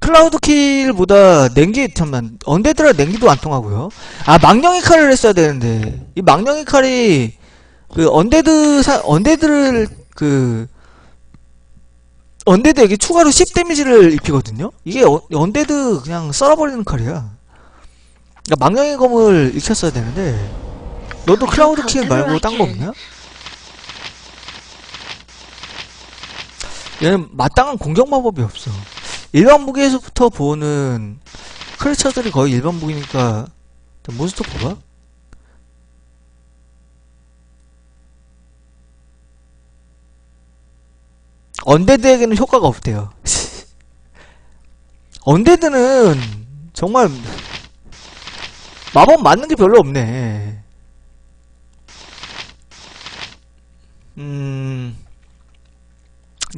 cloud kill보다 냉기 잠만 undead라 냉기도 안 통하고요. 아 망령의 칼을 했어야 되는데 이 망령의 칼이 그 undead 사 undead를 그 undead에게 추가로 10 데미지를 입히거든요. 이게 어, undead 그냥 썰어버리는 칼이야. 그러니까 망령의 검을 익혔어야 되는데 너도 cloud kill 말고 딴 거 없냐? 얘는 마땅한 공격 마법이 없어. 일반 무기에서부터 보는 크리처들이 거의 일반 무기니까 몬스터 봐봐. 언데드에게는 효과가 없대요. 언데드는 정말 마법 맞는 게 별로 없네. 음,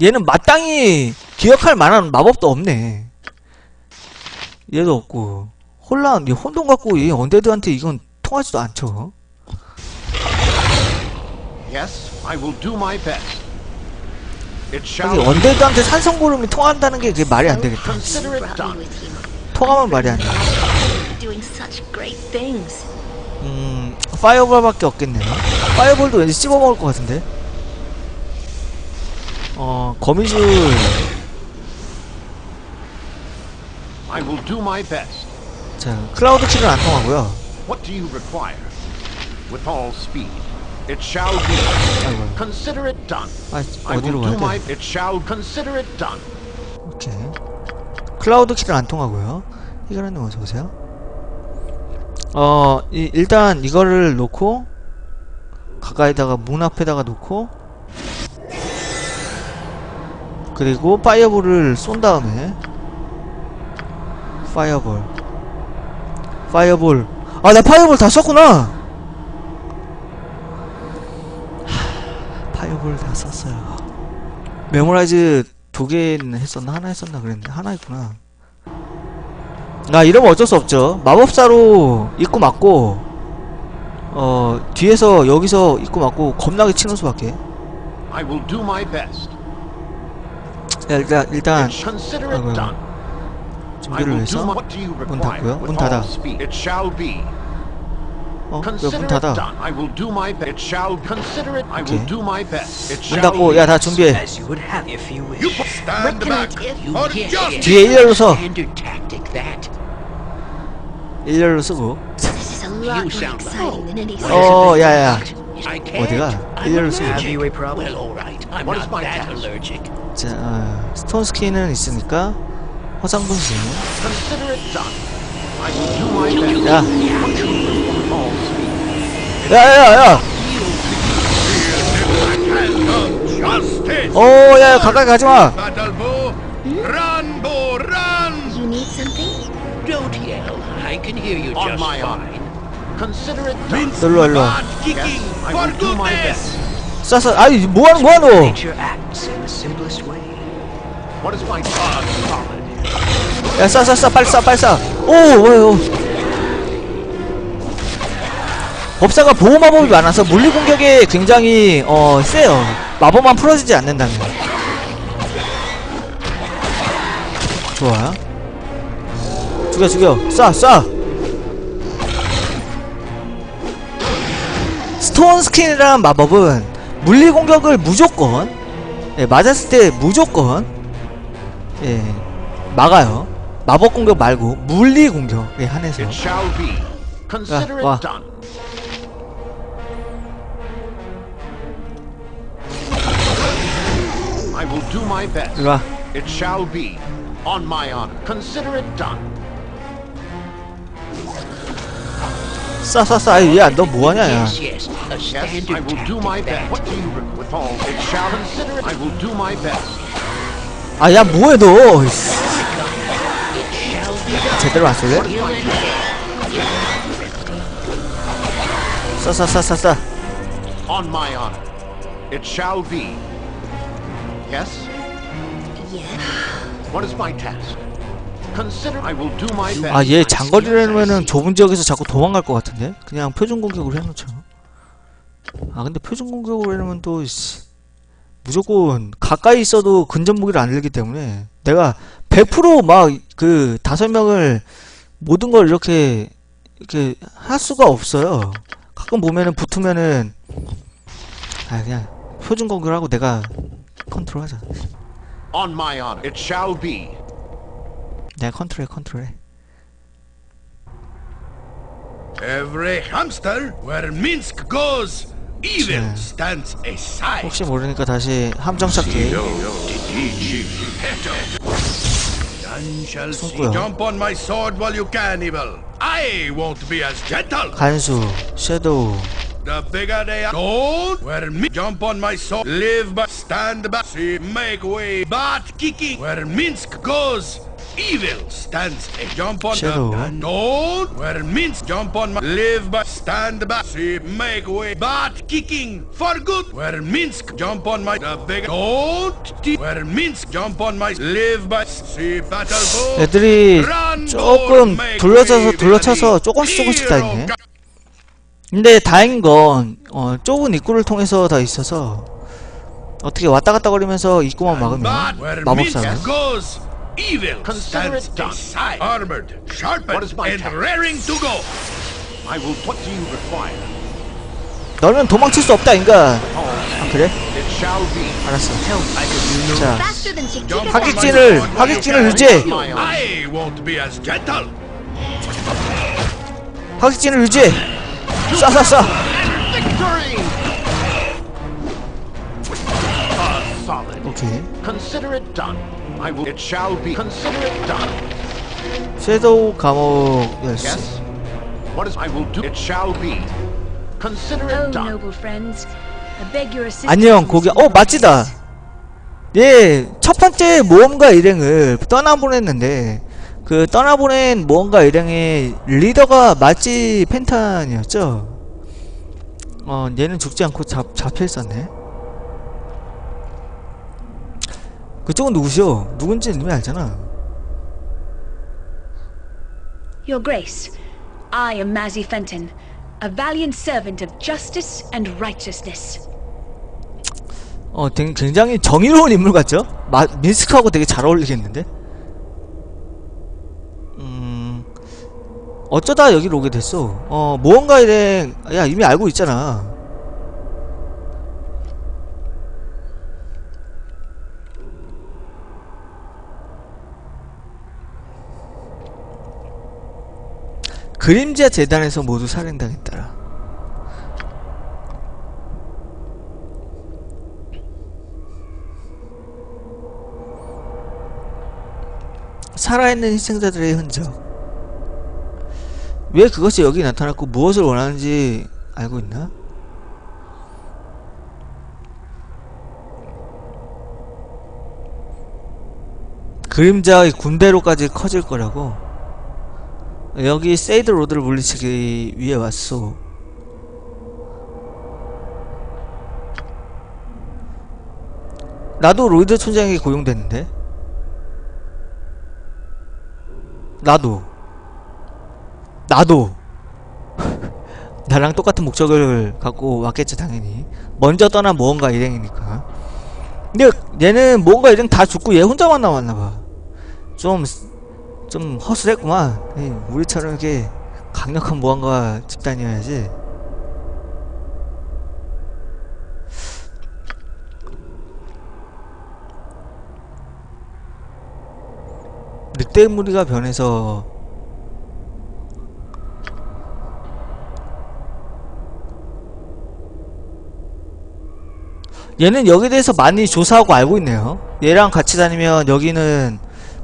얘는 마땅히 기억할 만한 마법도 없네. 얘도 없고. 혼란, 얘 혼돈 갖고 얘 언데드한테 이건 통하지도 않죠. Yes, I will do my best. Be. 언데드한테 산성고름이 통한다는 게 그게 말이 안 되겠다. 통하면 말이 안 돼. 음, fireball밖에 없겠네요. fireball도 왠지 씹어 먹을 것 같은데. 어, 거미줄. 자, cloud kill은 안 통하고요. What do you require? With all speed. It shall be. Consider it done. 아, I 어디로 가야. 돼? It shall consider it done. 오케이. cloud kill은 안 통하고요. 이거는 어서 오세요. 어, 이, 일단 이거를 놓고 가까이다가 문 앞에다가 놓고 그리고 fireball을 쏜 다음에 fireball fireball 아 나 fireball 다 썼구나 하, fireball 다 썼어요 memorize 두 개는 했었나 하나 했었나 그랬는데 하나 했구나 아 이러면 어쩔 수 없죠 마법사로 입고 맞고 어 뒤에서 여기서 입고 맞고 겁나게 치는 수밖에 I will do my best. 야, 일단 일단. I 준비를 해서 문 닫고요. 문 닫아. speed. It shall be. 어? 왜문 Consider it 닫아? done. I will do my best. It shall consider it. I Okay. will do my best. It 문 shall 닫고 be. 야다 준비해. 뒤에 일렬로 서. 일렬로 쓰고. 어, 야, 야. I can't. 어디가? 일렬로 쓰고. 자, 어, 스톤 스킨은 있으니까 화상 분신. Consider it done. I will do my best. 야, With all speed. 야, 야, 야. Justice. 어, 야, 야, 가까이 가지 마. Battle bow. Run, bow, run. You need something? Don't yell. I can hear you On just my honor. fine. Consider it done. Mince 일로 와, 일로 와. butt kicking Yes, I for will do my goodness. best. 쏴, 쏴. 아이, 뭐하는 거야, 너? 야, 쏴, 쏴, 쏴. 빨리 쏴, 빨리 쏴. 오, 오, 오. 법사가 보호 마법이 많아서 물리 공격에 굉장히 어 세요. 마법만 풀어지지 않는다면. 좋아. 죽여, 죽여. 쏴, 쏴. stone skin이라는 마법은 물리 공격을 무조건 예, 맞았을 때 무조건 예, 막아요. 마법 공격 말고 물리 공격에 한해서. Consider 와. Will do my best. 이리 와. It shall be. On my honor. Consider it done. 쏴, 쏴, 쏴. 아이, 야, 너 뭐하냐, 야. Yes, yes. A Yes, I standard will do my tactic best. that. What do you re- with all? It shall consider it. I will do my best. 아, 야, 뭐해, 너. 이씨. It shall be done. 제대로 안 쏠래? Kill and 쏴, 쏴, 쏴, 쏴, 쏴. On my honor. It shall be. Yes? What is my task? Consider I will do my best. 아, 얘 장거리라면은 좁은 지역에서 자꾸 도망갈 것 같은데? 그냥 표준 공격으로 해놓죠. 아, 근데 표준 공격으로 해놓으면 또, 씨. 무조건 가까이 있어도 근접 무기를 안 들기 때문에 내가 100%막 그 다섯 명을 모든 걸 이렇게 이렇게 할 수가 없어요. 가끔 보면은 붙으면은 아 그냥 표준 공격을 하고 내가 컨트롤하자. On my honor. It shall be. 내가 컨트롤해 컨트롤해. Every hamster where Minsk goes, evil 자. stands aside. 혹시 모르니까 다시 함정 찾기. None shall see. 손고요. Jump on my sword while you can, evil. I won't be as gentle. 간수, 섀도우, The bigger they are. Don't where me jump on my sword. Live but stand back. See, make way. Butt kicking. Where Minsk goes, evil stands. A jump on Shadow. the don't where Minsk jump on my live but stand back. See, make way. Butt kicking for good. Where Minsk jump on my the big don't t- where Minsk jump on my live but see battle bow. 애들이 Run, 조금 don't make 둘러쳐서 way, 둘러쳐서 bloody 조금씩 조금씩 다 있네. 근데 다행인 건 어, 좁은 입구를 통해서 다 있어서 어떻게 왔다 갔다 거리면서 입구만 막으면 goes, evil stands done. Armored, sharpened, and raring to go. I will. What you require? 너는 도망칠 수 없다 인간 아 그래? 알았어 자 하객진을- 하객진을 gentle. 화격진을 유지해 쏴쏴쏴 Victory! Ah, solid. 오케이 Consider it done. I will. It shall be. Consider it done. 섀도우 감옥 열쇠 Yes. What is? I will do. It shall be. Consider Oh, it done. noble friends. I beg your assistance. 안녕 고기 어 맛지다 예, 첫 번째 모험가 일행을 떠나보냈는데 그 떠나보낸 모험가 일행의 리더가 맛지 펜탄이었죠 어 얘는 죽지 않고 잡, 잡혀있었네 그쪽은 누구시오? 누군지 이미 알잖아 Your Grace, I am Mazzy Fenton, a valiant servant of justice and righteousness. 어 굉장히 정의로운 인물 같죠? 마, 민스크하고 되게 잘 어울리겠는데? 어쩌다 여기로 오게 됐어? 어 무언가 일행 야 이미 알고 있잖아. 그림자 재단에서 모두 살인당했더라. 살아있는 희생자들의 흔적 왜 그것이 여기 나타났고 무엇을 원하는지 알고 있나? 그림자의 군대로까지 커질 거라고? 여기 Shade Lord를 물리치기 위해 왔소. 나도 로이드 촌장에게 고용됐는데? 나도 나도 나랑 똑같은 목적을 갖고 왔겠죠 당연히. 먼저 떠난 무언가 일행이니까. 근데 얘는 무언가 일행 다 죽고 얘 혼자만 남았나봐. 좀 좀 허술했구만. 우리처럼 이렇게 강력한 무언가 집단이어야지. 늑대 무리가 변해서 얘는 여기에 대해서 많이 조사하고 알고 있네요. 얘랑 같이 다니면 여기는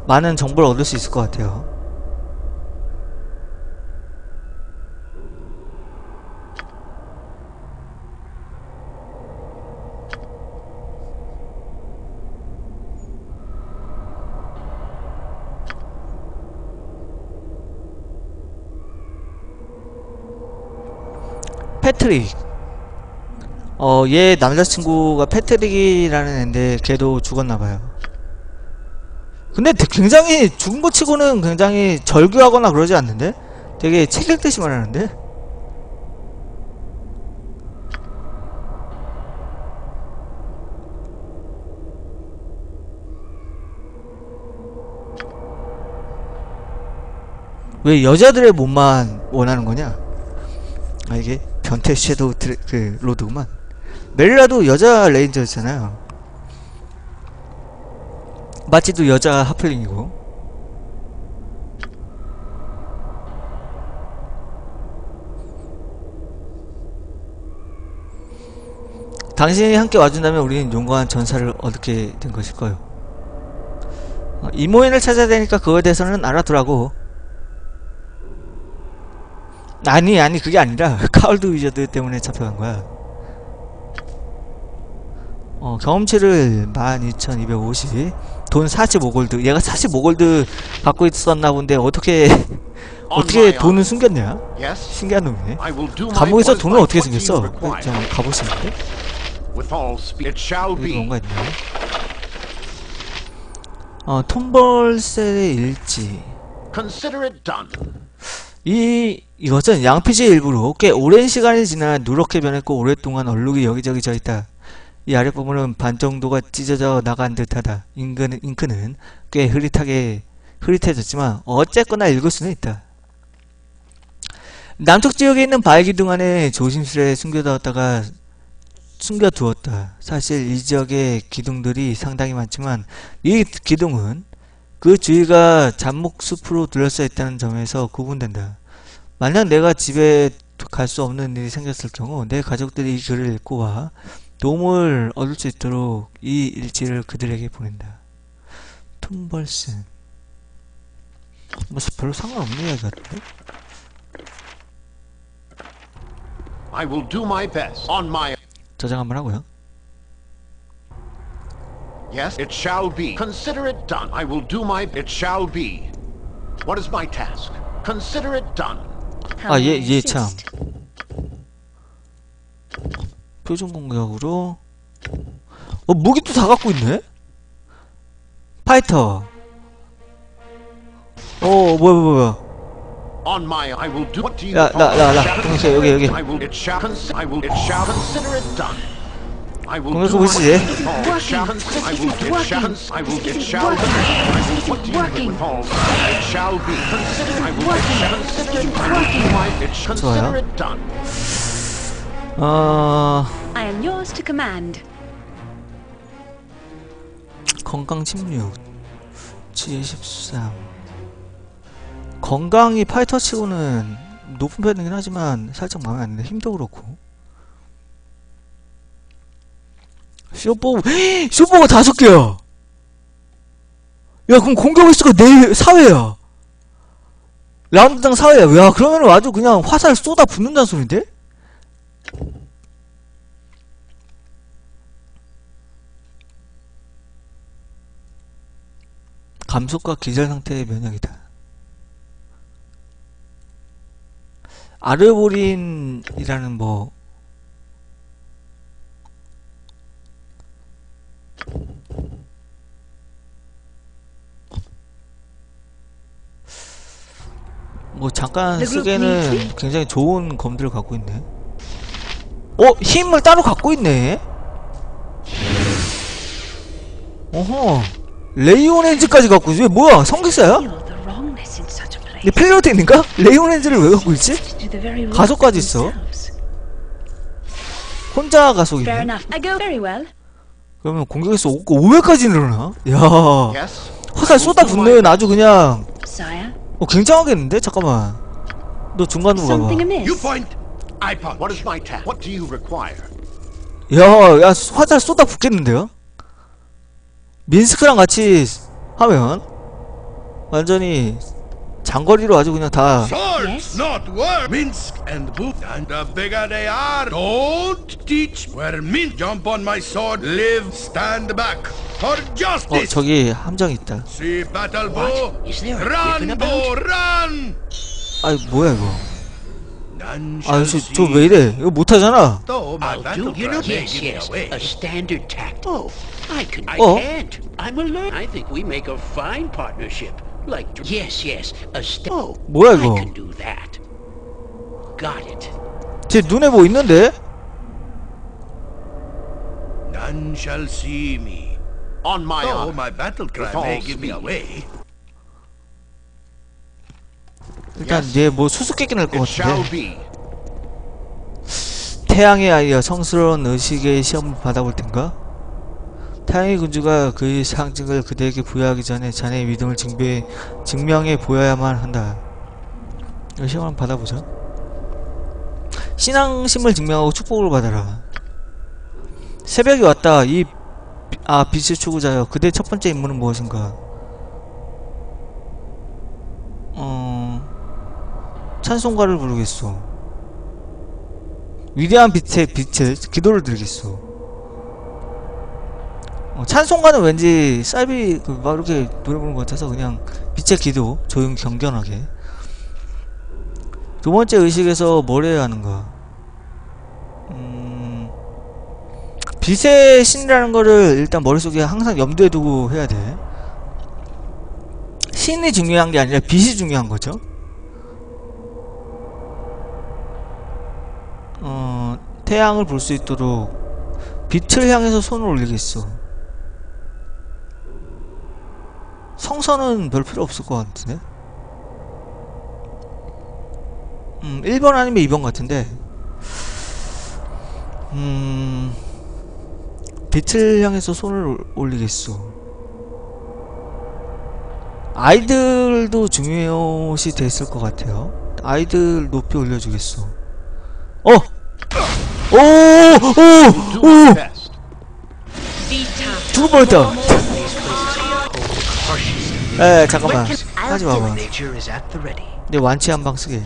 많은 정보를 얻을 수 있을 것 같아요. 패트릭 어, 얘 남자친구가 패트릭이라는 앤데 걔도 죽었나봐요. 근데 되- 굉장히 죽은 거 치고는 굉장히 절규하거나 그러지 않는데? 되게 책 읽듯이 말하는데? 왜 여자들의 몸만 원하는 거냐? 아 이게 변태 섀도우 트레, 그 로드구만 멜라도 여자 레인저였잖아요. 마치도 여자 하플링이고. 당신이 함께 와준다면 우리는 용감한 전사를 얻게 된 것일까요? 어, 이모인을 찾아야 되니까 그거에 대해서는 알아두라고. 아니 아니 그게 아니라 카울드 위저드 때문에 잡혀간 거야 어 경험치를 12250, 돈 45골드 얘가 45골드 갖고 있었나 본데 어떻게 어떻게 돈을 숨겼냐? 신기한 놈이네 감옥에서 돈을 어떻게 숨겼어. It shall 여기. 뭔가 있네 어 톰벌셀의 일지. 이 이것은 양피지의 일부로 꽤 오랜 시간이 지나 누렇게 변했고 오랫동안 얼룩이 여기저기 져 있다. 이 아랫부분은 반 정도가 찢어져 나간 듯하다. 잉크는, 잉크는 꽤 흐릿하게 흐릿해졌지만 어쨌거나 읽을 수는 있다. 남쪽 지역에 있는 바위 기둥 안에 조심스레 숨겨두었다가 숨겨두었다. 사실 이 지역의 기둥들이 상당히 많지만 이 기둥은 그 주위가 잡목숲으로 둘러싸여 있다는 점에서 구분된다. 만약 내가 집에 갈 수 없는 일이 생겼을 경우 내 가족들이 이 글을 읽고 와 도움을 얻을 수 있도록 이 일지를 그들에게 보낸다. 톰벌슨 뭐 별로 상관없는 이야기 같은데? I will do my best. On my. 저장 한번 하고요. Yes, it shall be. Consider it done. I will do my. It shall be. What is my task? Consider it done. 아, 얘, 얘 참. 표준 공격으로. 어, 무기 또다 갖고 있네? 파이터. 어, 뭐야, 뭐야, 뭐야. On my. I will do. What do you 야, 나, 나, 나. Shall- 동생, 여기, 여기. 공격해 보시지. 좋아요. It done. 어 I am yours to command. 건강 16 지혜 13 건강이 파이터치고는 높은 편이긴 하지만 살짝 마음에 안 드네 힘도 그렇고 쇼보우 쇼보우가 다섯 개야 야 그럼 공격 횟수가 네 4회야 라운드당 4회야 야 그러면 아주 그냥 화살 쏟아 붓는다는 소린데? 감속과 기절 상태의 면역이다. 아르보린이라는 뭐 뭐 잠깐 쓰기에는 굉장히 좋은 검들을 갖고 있네. 어? 힘을 따로 갖고 있네? 어허. 레이오렌즈까지 갖고. 왜 뭐야? 성기사야? 이 필로텐인가? 레이오렌즈를 왜 갖고 있지? 가속까지 있어. 혼자 very well. 그러면 공격에서 5회까지 늘어나? 야? 화살 쏟아 붓는 아주 그냥 어, 굉장하겠는데? 잠깐만 너 중간으로 가봐 I punch. What is my task? What do you require? 야, 야 화살 쏟아 붓겠는데요? 민스크랑 같이 하면 완전히 장거리로 아주 그냥 다 Swords, not war. Minsk and boot. And the bigger they are, don't teach. Where Minsk jump on my sword, live, stand back. For 어, justice. 저기 함정이 있다 See battle bow. Is there a Run, griffin bow, run. 아이 뭐야 이거 아, shall 저, see. 저 왜 이래 이거 못하잖아 Though my I'll battle do. You cry know, may yes, give me yes. away. A standard tact. Oh, I can. I Oh. can't. I'm alert. I think we make a fine partnership. Like, yes, yes. A sta- Oh, 뭐야, I 이거? can do that. Got it. 제 눈에 뭐 있는데? None shall see me. On my Though honor. my battle cry With all may give me speed. away. 일단 얘 뭐 수수께끼 날 것 같은데. 태양의 아이여 성스러운 의식의 시험을 받아볼 텐가? 태양의 군주가 그의 상징을 그대에게 부여하기 전에 자네의 믿음을 증배, 증명해 보여야만 한다. 이 시험 한번 받아보자. 신앙심을 증명하고 축복을 받아라. 새벽이 왔다. 이, 비- 아, 빛의 추구자여. 그대의 첫 번째 임무는 무엇인가? 찬송가를 부르겠소. 위대한 빛의 빛을 기도를 드리겠소. 어, 찬송가는 왠지 쌀비 그 막 이렇게 노래 부르는 것 같아서 그냥 빛의 기도 조용 경건하게. 두 번째 의식에서 뭘 해야 하는가? 음, 빛의 신이라는 거를 일단 머릿속에 항상 염두에 두고 해야 돼. 신이 중요한 게 아니라 빛이 중요한 거죠. 어, 태양을 볼 수 있도록 빛을 향해서 손을 올리겠어. 성선은 별 필요 없을 것 같은데? 음, 1번 아니면 2번 같은데. 음, 빛을 향해서 손을 올- 올리겠어. 아이들도 중요시 됐을 것 같아요. 아이들 높이 올려주겠어. 어! 오! 오! 오! 죽을 뻔했다. 에 잠깐만 하지 마봐. 내 완치 한 방 쓰게.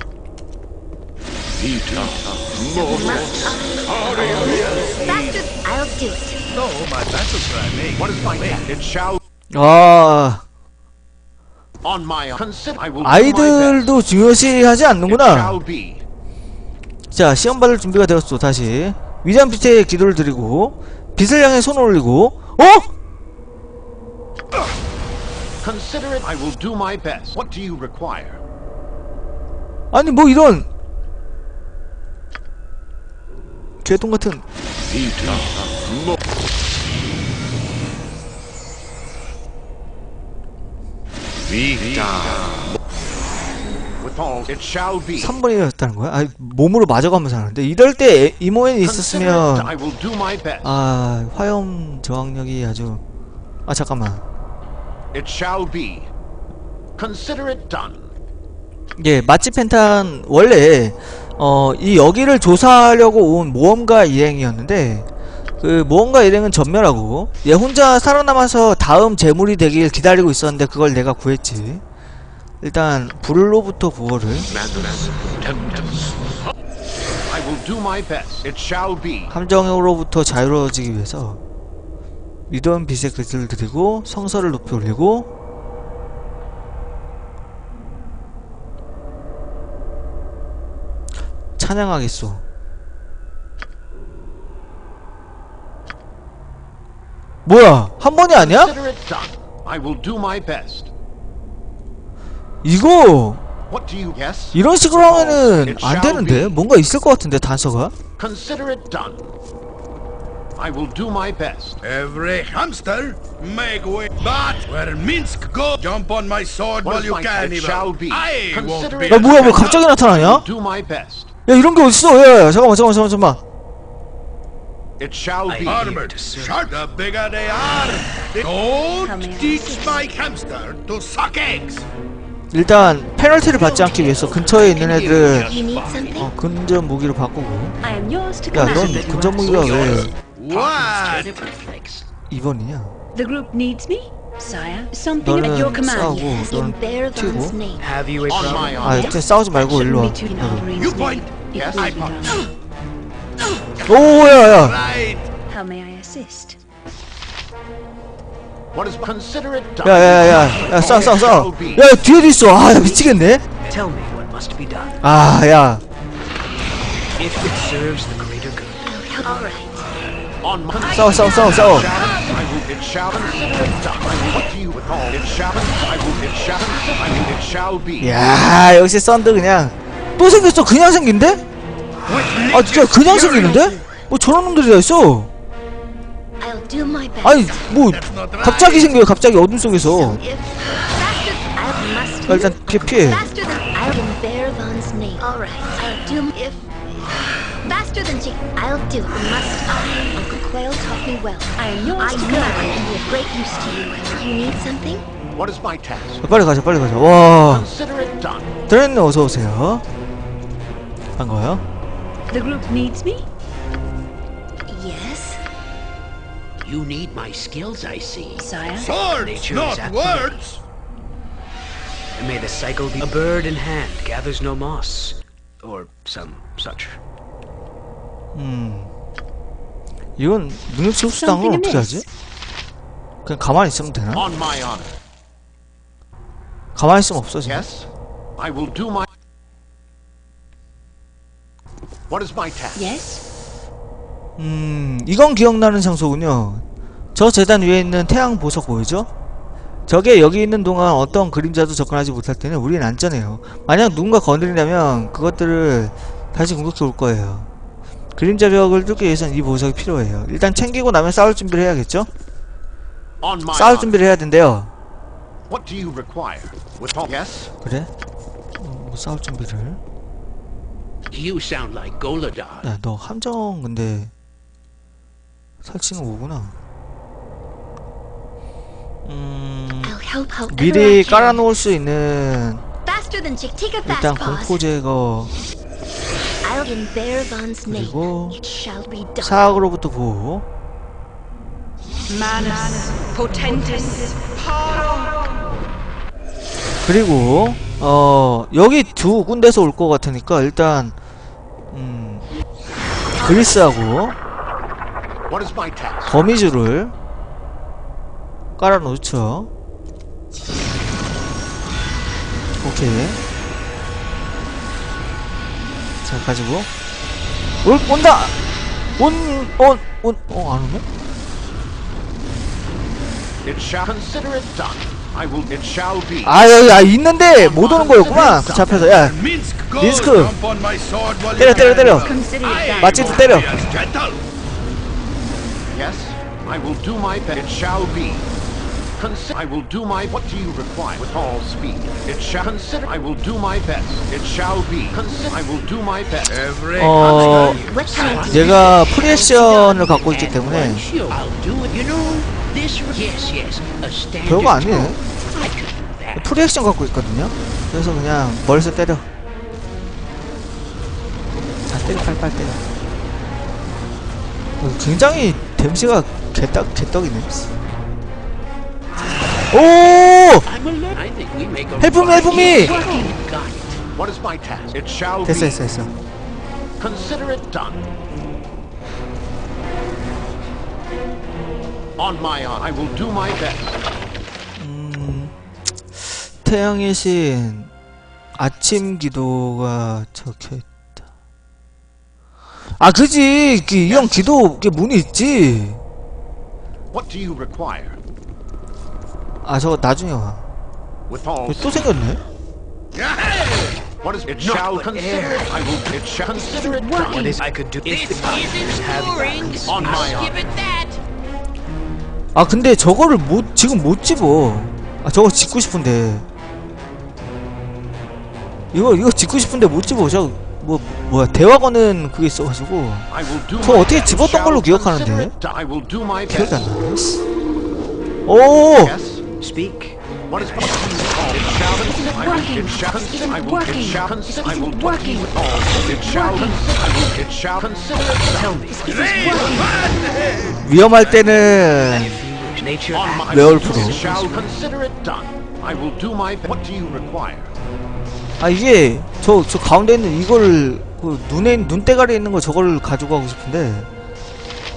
아. 아이들도 중요시 하지 It 않는구나. 자 시험 받을 준비가 되었어 다시 위대한 빛에 기도를 드리고 빛을 향해 손을 올리고 어? Consider it. I will do my best. What do you require? 아니 뭐 이런 개똥 같은 be. 3번이었다는 거야? 아 몸으로 맞아가면서 하는데 이럴 때 it 있었으면. 아 화염 저항력이 아주 아 잠깐만 It shall be. Consider it done. 예 맛집 펜탄 원래 어 이 여기를 조사하려고 온 모험가 일행이었는데 그 모험가 일행은 전멸하고 얘 혼자 살아남아서 다음 재물이 되길 기다리고 있었는데 그걸 내가 구했지 일단 불로부터 보호를. 함정으로부터 자유로워지기 위해서 믿음 빛의 글을 드리고 성서를 높이 올리고 찬양하겠소 뭐야 한 번이 아니야? I will do my best. 이거? 이런 식으로 하면은 안 되는데. 뭔가 있을 것 같은데 단서가 Consider it done. I will do my best. Every hamster, make way. But where Minsk go, jump on my sword while you can, it shall be. I won't Consider be. it 야 뭐야 뭐 done. 갑자기 나타나냐? Do my best. 야 이런 게 어딨어 야 야 잠깐만 잠깐만 잠깐만 잠깐만 It shall be. Armored, sharp. The bigger they are, the don't teach my hamster to suck eggs. 일단 페널티를 받지 않기 위해서 근처에 있는 애들 You need something? 어, 근접 무기로 바꾸고 야 넌. 근접 무기가 왜 What? Thanks. 2번이냐 The group needs me, sire. Something at your 너는 command. 싸우고 Yes, Bearvan's 튀고 name. Have you a On problem? my 아. 여튼 싸우지 말고 일로 와 Shouldn't be too You Alvarin's point. name. It Yes, will I be point. done. 오야야 Right. How may I assist? 야야야야 싸워 싸워 싸워 야 뒤에도 있어 아야 미치겠네 Tell me what must be done. 아야 싸워 싸워 싸워 싸워. 야 역시 썬드 그냥 또 생겼어 그냥 생긴데? 아 진짜 그냥 생기는데? 뭐 저런 놈들이 다 있어 아니 뭐. 갑자기 생겨요 갑자기 어둠 속에서. 아, 일단 피해 피해 Faster than I'll in Bearvan's name. All right. I'll do if faster than she. I'll do. it. Must I? Uncle Quail taught me well. I am yours I to know I command. can be of great use to you. You need something? What is my task? 빨리 가자 빨리 가자 와 Consider it done. 드레는 어서 오세요 반가워요 The group needs me? You need my skills, I see. Sire. Swords, Nature not is at words. And may the cycle be a bird in hand gathers no moss. Or some such. 음 이건 능력치 흡수당을 Something 어떻게 하지? amiss. 그냥 가만히 있으면 되나? On my honor. 가만히 있으면 없어져 Yes. I will do my. What is my task? Yes? 음 이건 기억나는 장소군요 저 재단 위에 있는 태양 보석 보이죠? 저게 여기 있는 동안 어떤 그림자도 접근하지 못할 때는 우린 안전해요 만약 누군가 건드린다면 그것들을 다시 공격해 올 거예요 그림자 벽을 뚫기 위해선 이 보석이 필요해요 일단 챙기고 나면 싸울 준비를 해야겠죠? 싸울. 준비를 해야 된대요. 그래? 어, 뭐 싸울 준비를 You sound like Goladar. 야너 함정 근데 설치는 오구나 음 미리. 깔아놓을 수 있는 일단. 공포 제거. 그리고. 사악으로부터 보호 그리고 어 여기 두 군데서 올 것 같으니까 일단 음 그리스하고 거미줄을 깔아놓죠 오케이 자 가지고 올 온다 온온온어안 오네 It shall consider it done. I will. It shall be. 아 여기 아 있는데 못 오는 거였구만 그 잡혀서 야 while 때려 때려 때려 won't 때려. Yes, I will do my best. It shall be. Consider. I will do my. What do you require? With all speed. It shall. Consider. I will do my best. It shall be. Consider. I will do my best. Every 어? 얘가 프리액션을 갖고 있기 때문에 I'll do it. You know, this. Yes, yes. A standard. 별거 that. 프리액션 갖고 있거든요. 그래서 그냥 멀리서 때려. 자 때려 빨빨 때려. 어, 굉장히 댐시가 개떡 개떡이네. 오! It shall 됐어. 됐어 됐어. Consider it done. On my honor, I will do my best. 태양의 신 아침 기도가 적혀. 아 그지 이형 기도 그 문이 있지. What do you require? 아 저거 나중에 와. With all 또 생겼네. What is it? Shall consider it. I will. It shall consider it done. What is I could do? This isn't boring. On my honor. Give it that. 아 근데 저거를 못 지금 못 집어. 아 저거 짓고 싶은데. 이거 이거 짓고 싶은데 못 집어. 저 뭐 뭐야 대화 거는 그게 있어가지고 저 어떻게. 집었던 걸로 기억하는데? 기억이. 안 나. 씨. 오. 위험할 때는. I will do my best. What do you require? 아 이게 저 저 가운데 있는 이거를 그 눈에 눈대가리에 있는 거 저걸 가지고 가고 싶은데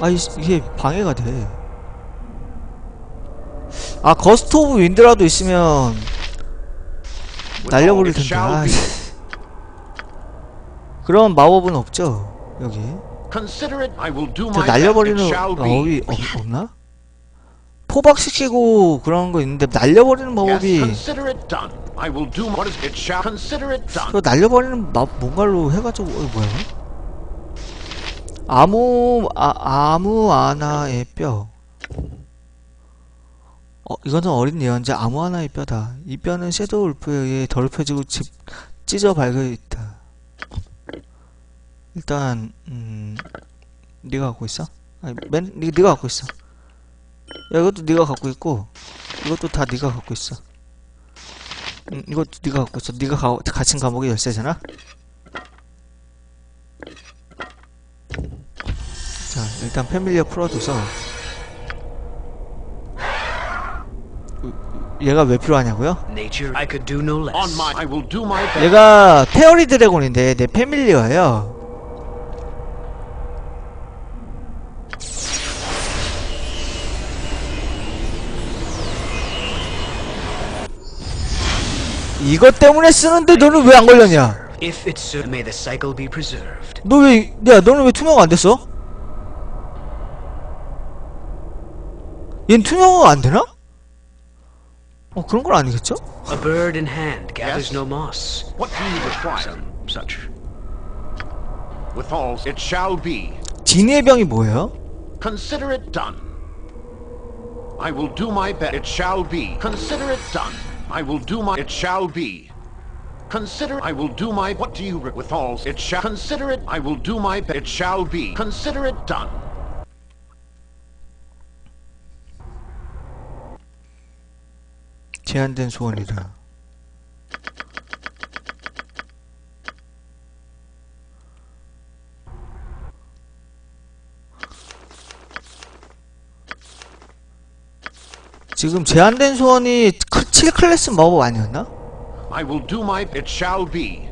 아 이, 이게 방해가 돼. 아 Gust of Wind라도 있으면 날려버릴 텐데. 아. 그런 마법은 없죠 여기. 저. 날려버리는 마법이 be. 없, 없나? 포박시키고 그런 거 있는데 날려버리는 done. 그 날려버리는 마, 뭔가로 해가지고 어, 뭐야? 아무 아, 아무 하나의 뼈. 어 이거는 어린 예언자 아무 하나의 뼈다. 이 뼈는 섀도우 울프에 의해 더럽혀지고 집, 찢어 발겨 있다. 일단 음 네가 갖고 있어? 아니 맨 네, 네가 갖고 있어. 야 이것도 네가 갖고 있고 이것도 다 네가 갖고 있어. 음, 이것도 네가 갖고 있어. 네가 가, 갇힌 감옥의 열쇠잖아. 자, 일단 패밀리어 풀어줘서 얘가 왜 필요하냐고요? 얘가 테어리 드래곤인데 내 패밀리어예요. 이것 때문에 쓰는데 너는 왜 안 걸렸냐? 너 왜, 야, 너는 왜 투명 안 됐어? 얜 투명 안 되나? 어, 그런 건 아니겠죠? A bird in hand gathers no moss. What do you require? Such. With all it shall be. 진이의 병이 뭐예요? Consider it done. I will do my best. It shall be. Consider it done. I will do my. It shall be. Consider. I will do my. What do you re- with all? It shall. Consider it. I will do my best. It shall be. Consider it done. 제한된 소원이라. 지금 제한된 소원이 7클래스 마법 아니었나? I will do my. It shall be.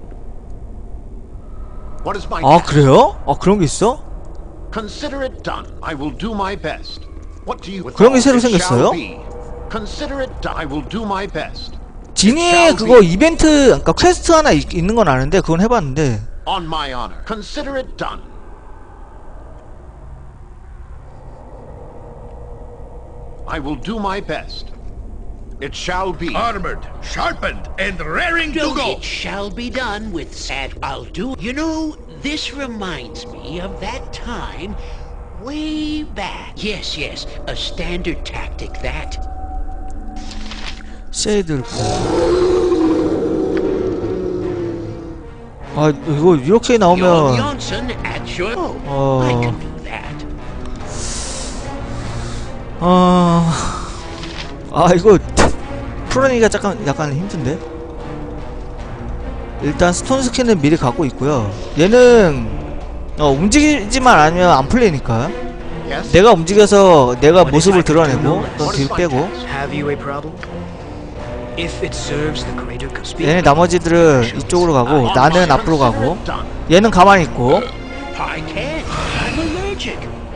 What is my? 아? 그래요? 아 그런 게 있어? Consider it done. I will do my best. What do you? 그런 게 새로 생겼어요? Consider it done. I will do my best. 지니의 그거 이벤트 그러니까 퀘스트 하나 있, 있는 건 아는데 그건 해 봤는데 On my honor. Consider it done. I will do my best. It shall be. Armored, sharpened, and raring to No, go. it shall be done with sad. I'll do. You know, this reminds me of that time way back. Yes, yes, a standard tactic, that. 쉐이드 아 이거 이렇게 Your 나오면 Johnson at your... Oh, 어... I can do that. 어... 아 이거 풀어내기가 약간 약간 힘든데 일단 스톤 스킨은 미리 갖고 있고요 얘는 어, 움직이지만 않으면 안 풀리니까? 내가 움직여서 내가 모습을 드러내고 또 뒤로 빼고. 얘네 나머지들은 이쪽으로 가고 나는 앞으로 가고 얘는 가만히 있고.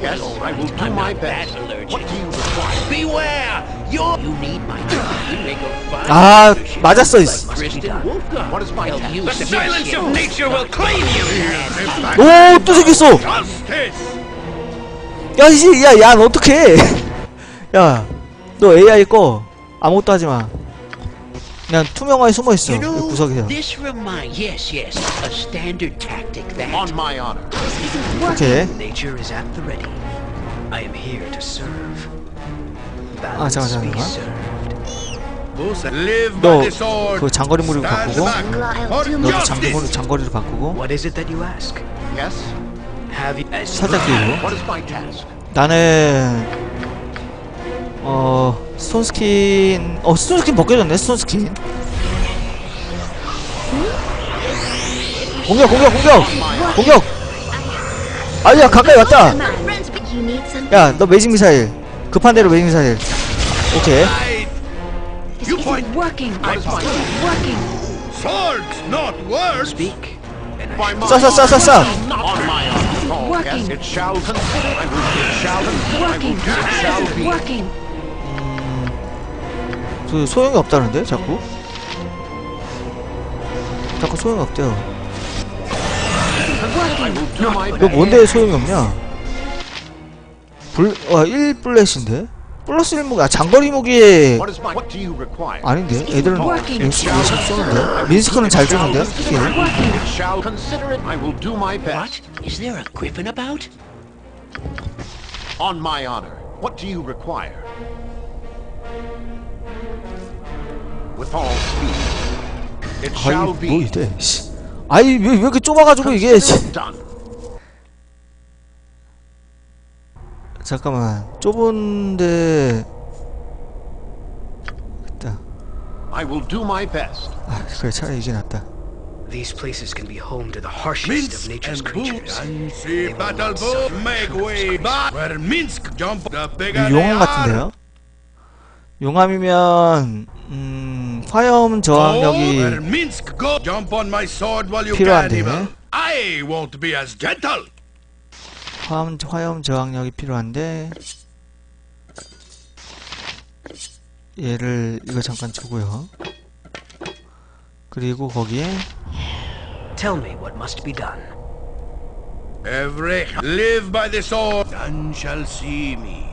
Yes, I will do my best. What do you require? Beware! 아. 맞았어 you. 오또 생겼어! 야이씨 야야 너 어떡해 야 너 AI 꺼 아무것도 하지마 그냥 투명화에 숨어 있어 You 그 know, 구석에서 this remind yes, yes, a standard tactic that. On my honor. 오케이 Nature is at the ready. I am here to serve. 아 잠깐 잠깐 served. Live by 너 the sword. 그 장거리 무리로 Stand 바꾸고 너도 장거리, justice. 장거리로 바꾸고 살짝 task? 나는 어 스톤스킨 어 스톤스킨 벗겨졌네 스톤스킨 공격 공격 공격 공격 아야 가까이 왔다. 야 너 매직 미사일 급한 대로 미사일 오케이. This isn't working. Working. Swords, not words. speak. Oh, working. it shall. It shall Working. It shall be. working. 그 소용이 없다는데 자꾸 자꾸 소용이 없대요 best. 뭔데 소용이 없냐 불.. 와 1플래시인데? 플러스 1무기 아 장거리 무기에 What is my? What do you require? 아닌데? 애들은 Working. 민스 잘 쏘는데? 민스크는 잘 쏘는데? On my honor. What do you require? With all speed. It 아이 shall 뭐 be. 이래 씨. 아이 왜, 왜 이렇게 좁아가지고 이게 Consider 씨. it done. 잠깐만 좁은데 있다 I will do my best. 아 그래 차라리 이게 낫다 These places can be home to the harshest of Minsk nature's and creatures. and see battle boat make way back where Minsk jump the bigger 이 they 용암 are. 같은데요? 용암이면 음 화염 where 저항력이 Minsk go jump on my sword while you 필요한데. can evil. I won't be as gentle. 화염, 화염 저항력이 필요한데 얘를 이거 잠깐 주고요 그리고 거기에 Tell me what must be done. Every live by the sword, none shall see me.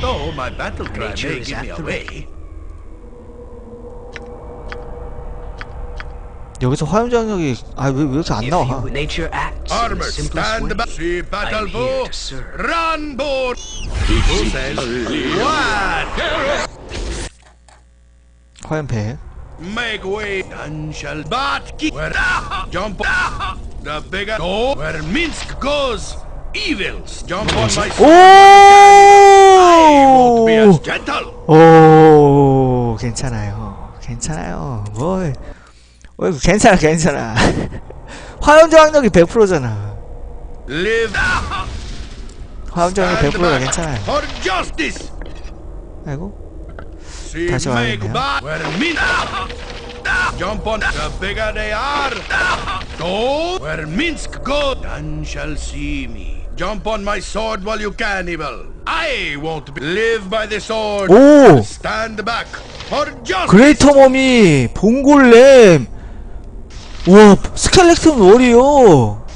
Though my battle cry may give me away. 여기서 화염 저항력이 아왜왜 이렇게 안 나와? 화염패 Make way, none shall but jump the bigger go where Minsk goes. Evils jump on my 오! gentle. 오 괜찮아요 괜찮아요 뭐 어, 괜찮아 괜찮아 화염 저항력이 100%잖아 Live 화염 저항력 stand 100%가 back 괜찮아요 for justice. 아이고 다시 와야겠네요. jump on the bigger they are. Go where Minsk go, none shall see me. Jump on my sword while you can, evil. I won't be. live by the sword. 오! Stand back for justice. 그레이터 머미 봉골렘 우와 스켈레톤 워리어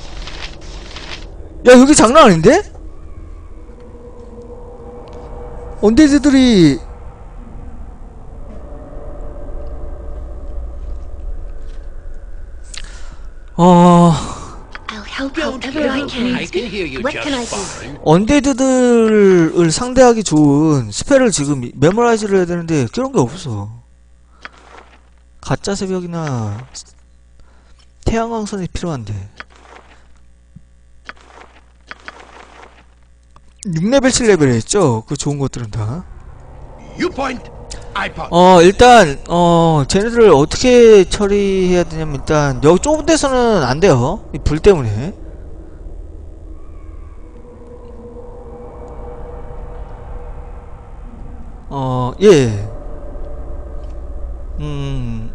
야 여기 장난 아닌데? 언데드들이 어... undead들을 상대하기 좋은 spell을 지금 memorize를 해야 되는데 그런 게 없어. 가짜 새벽이나 태양광선이 필요한데. 6레벨, 7레벨에 있죠? 그 좋은 것들은 다. 어, 일단, 어, 쟤네들을 어떻게 처리해야 되냐면, 일단, 여기 좁은 데서는 안 돼요. 이 불 때문에. 어, 예. 음.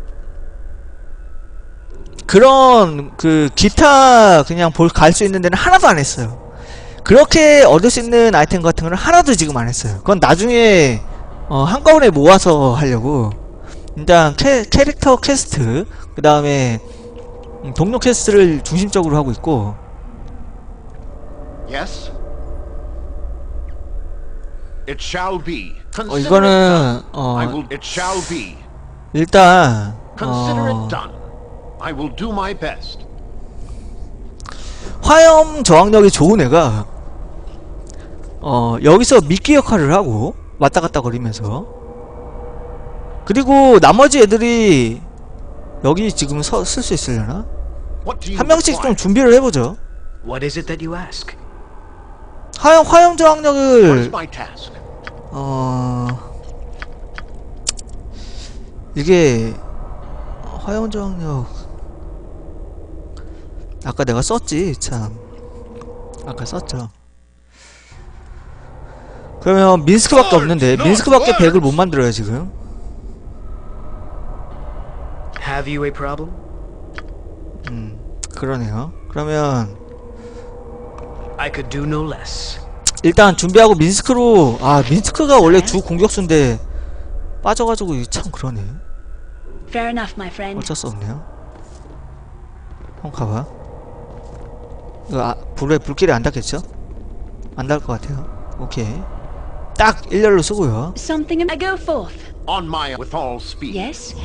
그런, 그, 기타, 그냥 볼, 갈 수 있는 데는 하나도 안 했어요. 그렇게 얻을 수 있는 아이템 같은 거는 하나도 지금 안 했어요. 그건 나중에, 어, 한꺼번에 모아서 하려고. 일단, 캐, 캐릭터 퀘스트, 그 다음에, 음, 동료 quest를 중심적으로 하고 있고, Yes? It shall be. 어, 이거는, 어, will. It shall be. 일단, Consider 어, it done. I will do my best. 화염 저항력이 좋은 애가 어 여기서 미끼 역할을 하고 왔다 갔다 거리면서 그리고 나머지 애들이 여기 지금 쓸 수 있으려나? 한 명씩 좀? 준비를 해보죠 What is it that you ask? 화염, 화염 저항력을? 어... 이게 화염 저항력 아까 내가 썼지 참. 아까 썼죠. 그러면 민스크밖에 없는데 민스크밖에 100을 못 만들어요 지금? Have you a problem? 그러네요. 그러면 I could do no less. 일단 준비하고 민스크로 아 민스크가 원래 주 공격수인데 빠져가지고 참 그러네. Fair enough, my friend. 어쩔 수 없네요. 한번 가봐 이거 아, 불에 불길이 안 닿겠죠? 안 닿을 것 같아요 오케이 딱 일렬로 쓰고요 Something I go forth. On my with all speed. Yes?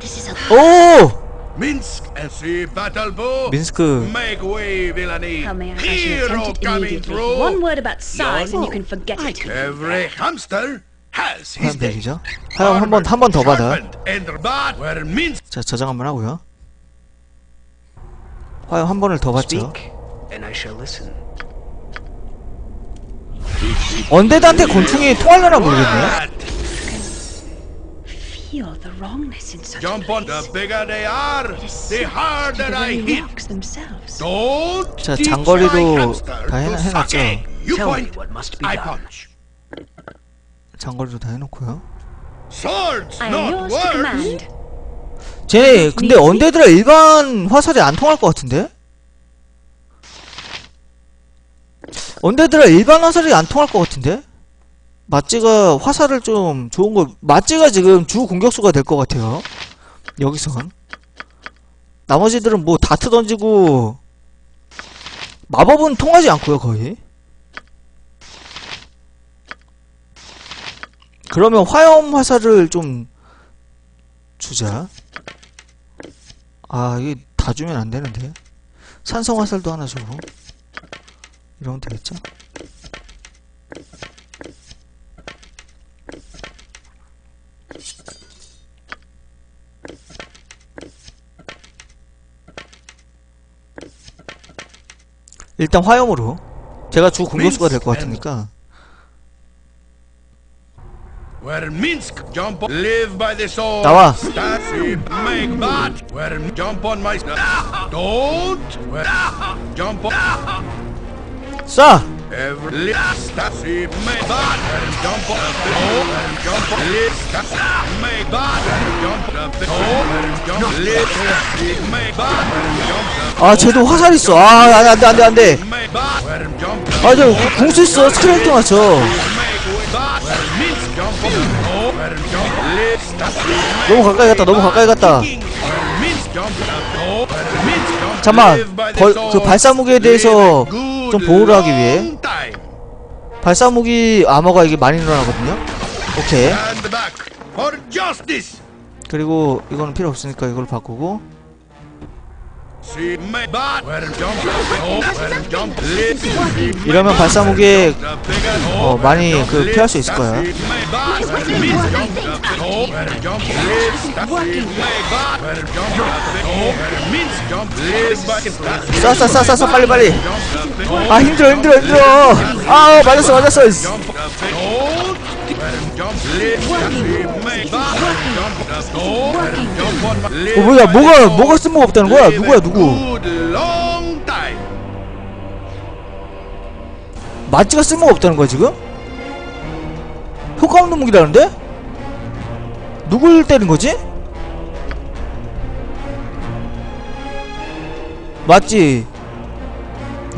This is a 오! Minsk and see battle bow. 민스크 Make way, villainy. How may I, Hero coming through. One word about size and you can forget it. Every hamster has his 화염 day. 백이죠 화염 한번 한 번 더 받아 자 저장 한번 하고요 화염 한 번을 더 받죠 Speak, and I shall listen. 언데드한테 곤충이 통하려나 모르겠네 Feel the wrongness in such jump on. The bigger they are, the harder the I hit. themselves. Don't 자, hamster 다 to 해놨죠? You point, what must be I punch. 장거리도 다 해놓고요 Swords, not words. 쟤 근데 언데드라 일반 화살이 안 통할 것 같은데? 언데드라 일반 화살이 안 통할 것 같은데? 마찌가 화살을 좀 좋은 거 마찌가 지금 주 공격수가 될 것 같아요. 여기선. 나머지들은 뭐 다트 던지고 마법은 통하지 않고요 거의. 그러면 화염 화살을 좀 주자. 아 이게 다 주면 안 되는데. 산성 화살도 하나 주고 이러면 되겠죠? 일단 화염으로 제가 주 공격수가 될 것 같으니까. 나와. Oh. Oh, on. 아 쟤도 화살 있어 아 안돼 안돼 안돼 jump. 아저 공수 있어 스크램도 맞춰. Oh, 너무 가까이 갔다 너무 가까이 갔다. Oh, sword. 그 발사무기에 대해서 좀 보호를 하기 위해. 발사무기 아머가 이게 많이 늘어나거든요 오케이. 그리고 이거는 필요 없으니까 이걸 바꾸고 이러면 bigger, 어, oh, 많이 그 피할 수 있을 거야. oh, oh, 쏴, 쏴, 쏴, 쏴, 쏴, 빨리, 빨리. oh, 아, 힘들어, 힘들어, 힘들어. 아, 맞았어, 맞았어. Oh, oh, 어, 뭐야, 뭐가, 뭐가 쓸모가 없다는 거야? 누구야, 누구? 마찌가 쓸모가 없다는 거야, 지금? 효과 없는 무기라는데? 누굴 때린 거지? 마찌?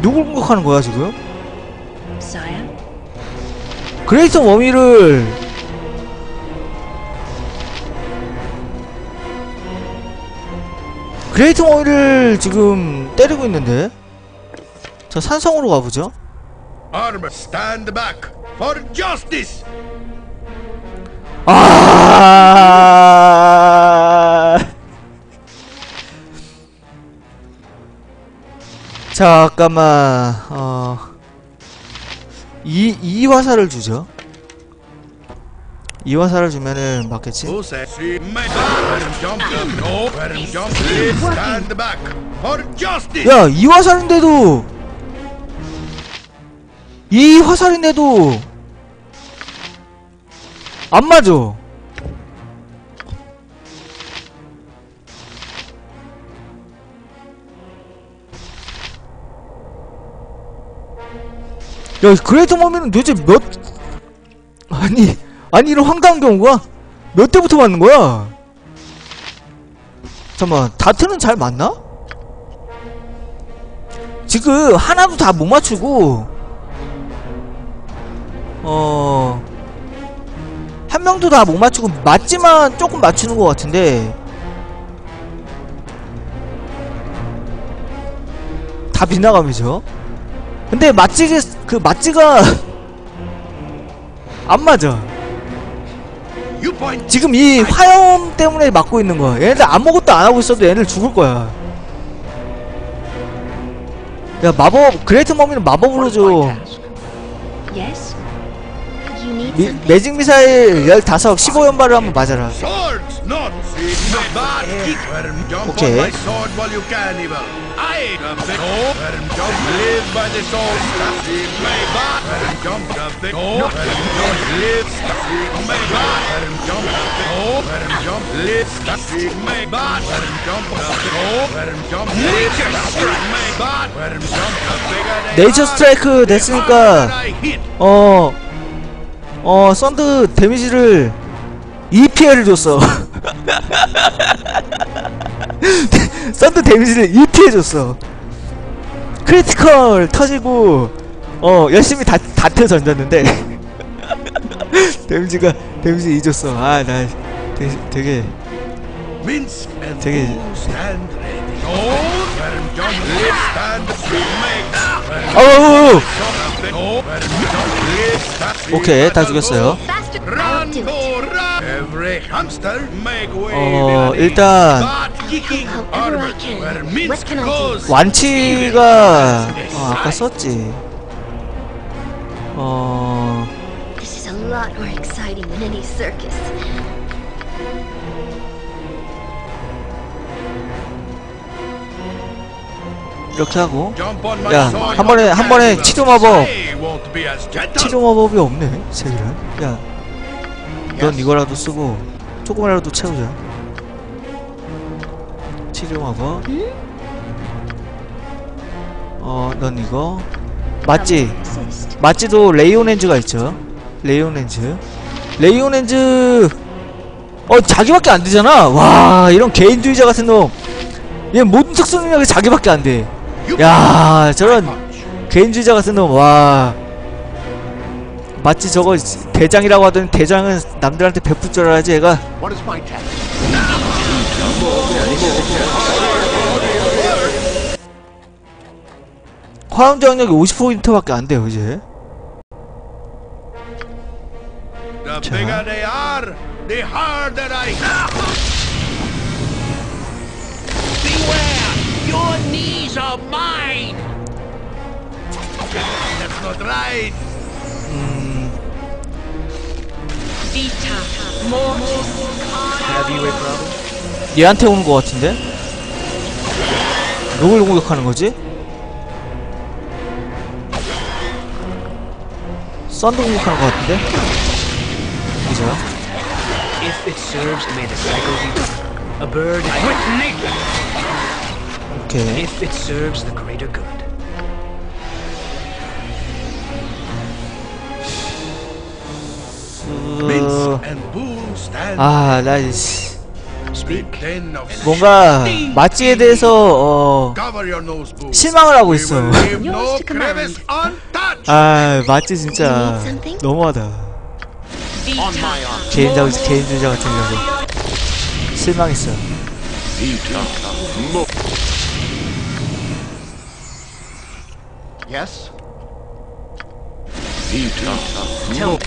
누굴 공격하는 거야, 지금? Greater Mummy를 Greater Mummy를 지금 때리고 있는데? 자 산성으로 가보죠. Armor, stand back for justice. 아! 잠깐만. 어... 이, 이 화살을 주죠 이 화살을 주면은 맞겠지? 야, 이 화살인데도 이 화살인데도 안 맞아. 야, Greater Mummy는 도대체 몇 아니 아니 이런 황당한 경우가 몇 대부터 맞는 거야? 잠깐만 다트는 잘 맞나? 지금 하나도 다 못 맞추고 어... 한 명도 다 못 맞추고 맞지만 조금 맞추는 것 같은데 다 빗나가면서 근데 맞지가 그 맞지가 안 맞아. 지금 이 화염 때문에 맞고 있는 거야. 얘네들 아무것도 안 하고 있어도 얘네들 죽을 거야. 야 마법 Great Mummy는 마법으로 줘. Yes? 미? Magic Missile 15, 15연발을 한번 맞아라. They 네이처 스트라이크 됐으니까. 어, 어, 썬드 데미지를 2피해를 줬어. 썬드 데미지를 2피해 줬어. critical 터지고, 어, 열심히 다, 다트 던졌는데, damage가, damage 2 줬어. 아, 나 되게, 되게, 어우! 오케이, 다 죽였어요. 어. 일단? 완치가, 어, 아까 썼지. 어, 이렇게 하고, 야, 한 번에- 한 번에. 치료 마법. 치료 마법이 없네, 세기란. 야, 넌 이거라도 쓰고, 조금이라도 채우자. 치료 마법. 어, 넌 이거. 마찌? 마찌도 Lay on Hands가 있죠. 레이오넨즈. 레이오넨즈. 어, 자기밖에 안 되잖아. 와, 이런 개인주의자 같은 놈. 얘 모든 특수 능력이 자기밖에 안 돼. 야, 저런 개인주의자 같은 놈. 와. 마찌 저거 대장이라고 하더니 대장은 남들한테 베풀 줄 알아야지 얘가 What is my task? 화염 저항력이 50%밖에 안 돼요 이제 The 자. Bigger they are, mine! That's not right. Vita. Mortis. Have you a problem? 얘한테 오는 것 같은데? 누굴 공격하는 거지? 썬도 공격하는 것 같은데? 여기서요? If it serves, may the cycle be done. A bird is stand 아, 나 씨, Speak. ten of 뭔가 맛지에 대해서 어. 실망을 하고 있어. 아, 맛지 진짜? 너무하다. On my honor. 개인적 개인주의자 같은 경우 실망했어. Yes? Tell me.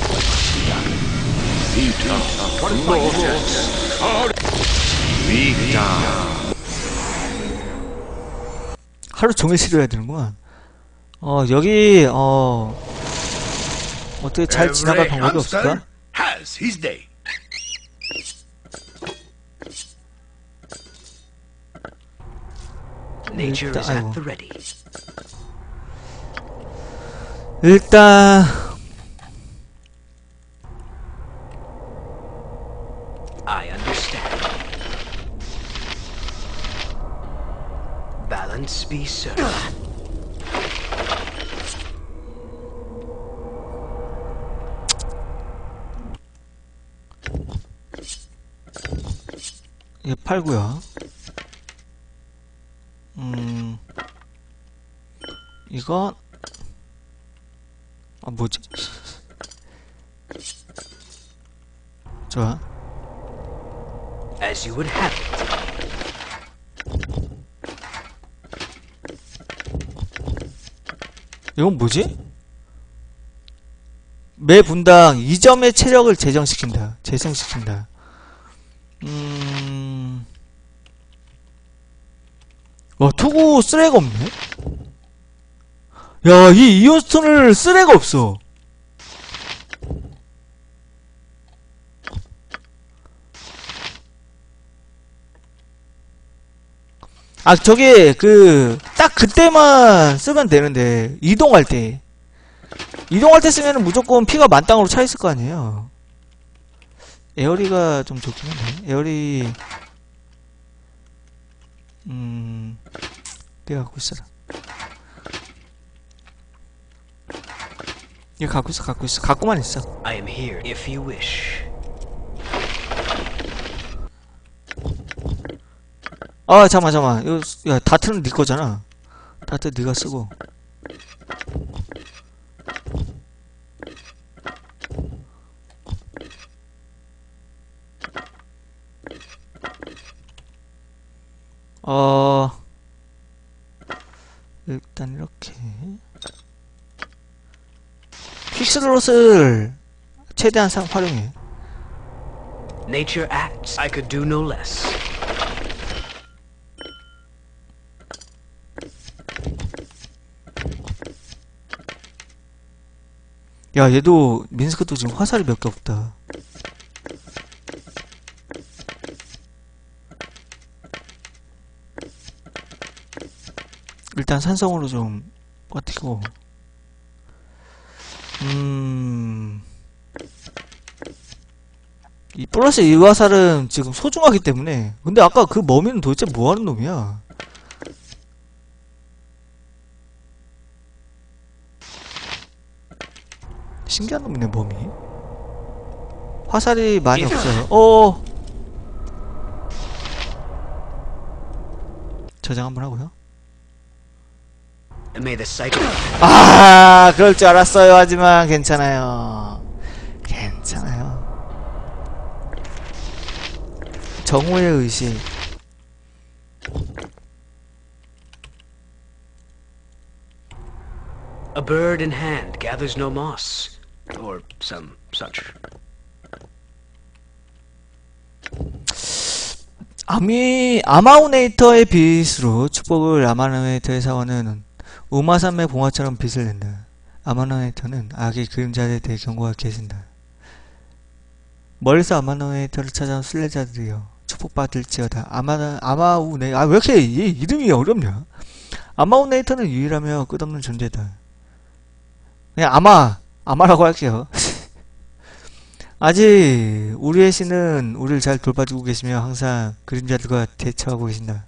What is my suggestion? 하루 종일 치료해야 되는구만. 어 여기 어 어떻게 잘 지나갈 방법이 없을까? has his day. Nature is 아이고. at the ready. 일단 I understand. Balance be served. 얘 팔고요. 음 이건 아 뭐지? 좋아. As you would have it. 이건 뭐지? 매 분당 2점의 체력을 재정시킨다. 재생시킨다. 음. 와, 투구 쓰레가 없네? 야, 이 이온스톤을 쓰레가 없어. 아, 저게, 그, 딱 그때만 쓰면 되는데, 이동할 때. 이동할 때 쓰면 무조건 피가 만땅으로 차 있을 거 아니에요. 에어리가 좀 좋긴 한데, 에어리, 음, 내가 갖고 있어라. 얘 갖고 있어, 갖고 있어. 갖고만 있어. I am here if you wish. 아, 잠깐만, 잠깐만. 이거, 야, 다트는 네 거잖아. 다트 네가 쓰고. 어, 일단 이렇게. 퀵슬롯을 최대한 상 활용해. Nature acts. I could do no less. 야, 얘도 민스크도 지금 화살이 몇 개 없다. 일단 산성으로 좀 버티고. 음. 이 플러스 이 화살은 지금 소중하기 때문에. 근데 아까 그 머미는 도대체 뭐 하는 놈이야? 신기한 놈이네 몸이 화살이 많이 없어요 어 저장 한번 하고요. 아 그럴 줄 알았어요 하지만 괜찮아요 괜찮아요 정오의 의식 A bird in hand gathers no moss. Or some such. 아미 아마오네이터의 빛으로 축복을 아마오네이터의 사원은 우마산맥 봉화처럼 빛을 낸다. 아마오네이터는 악의 그림자에 대해 경고하고 계신다. 멀리서 아마오네이터를 찾아온 순례자들이여 축복받을지어다. 아마 아마우네 아왜 이렇게 이 이름이 어렵냐? 아마오네이터는 유일하며 끝없는 존재다. 그냥 아마 아마라고 할게요. 아직 우리의 신은 우리를 잘 돌봐주고 계시며 항상 그림자들과 대처하고 계신다.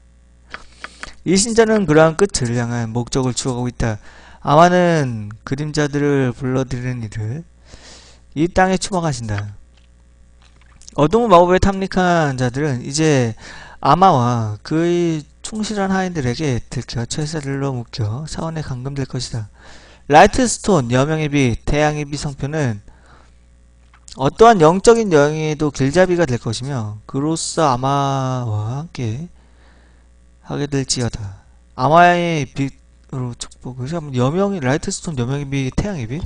이 신자는 그러한 끝을 향한 목적을 추구하고 있다. 아마는 그림자들을 불러들이는 일을 이 땅에 추방하신다. 어둠 마법에 탐닉한 자들은 이제 아마와 그의 충실한 하인들에게 들켜 철사들로 묶여 사원에 감금될 것이다. Lightstone, 여명의 빛, 태양의 빛 성표는 어떠한 영적인 여행에도 길잡이가 될 것이며 그로써 아마와 함께 하게 될지어다. 아마의 빛으로 축복을 하면 여명이 Lightstone 여명의 빛 태양의 빛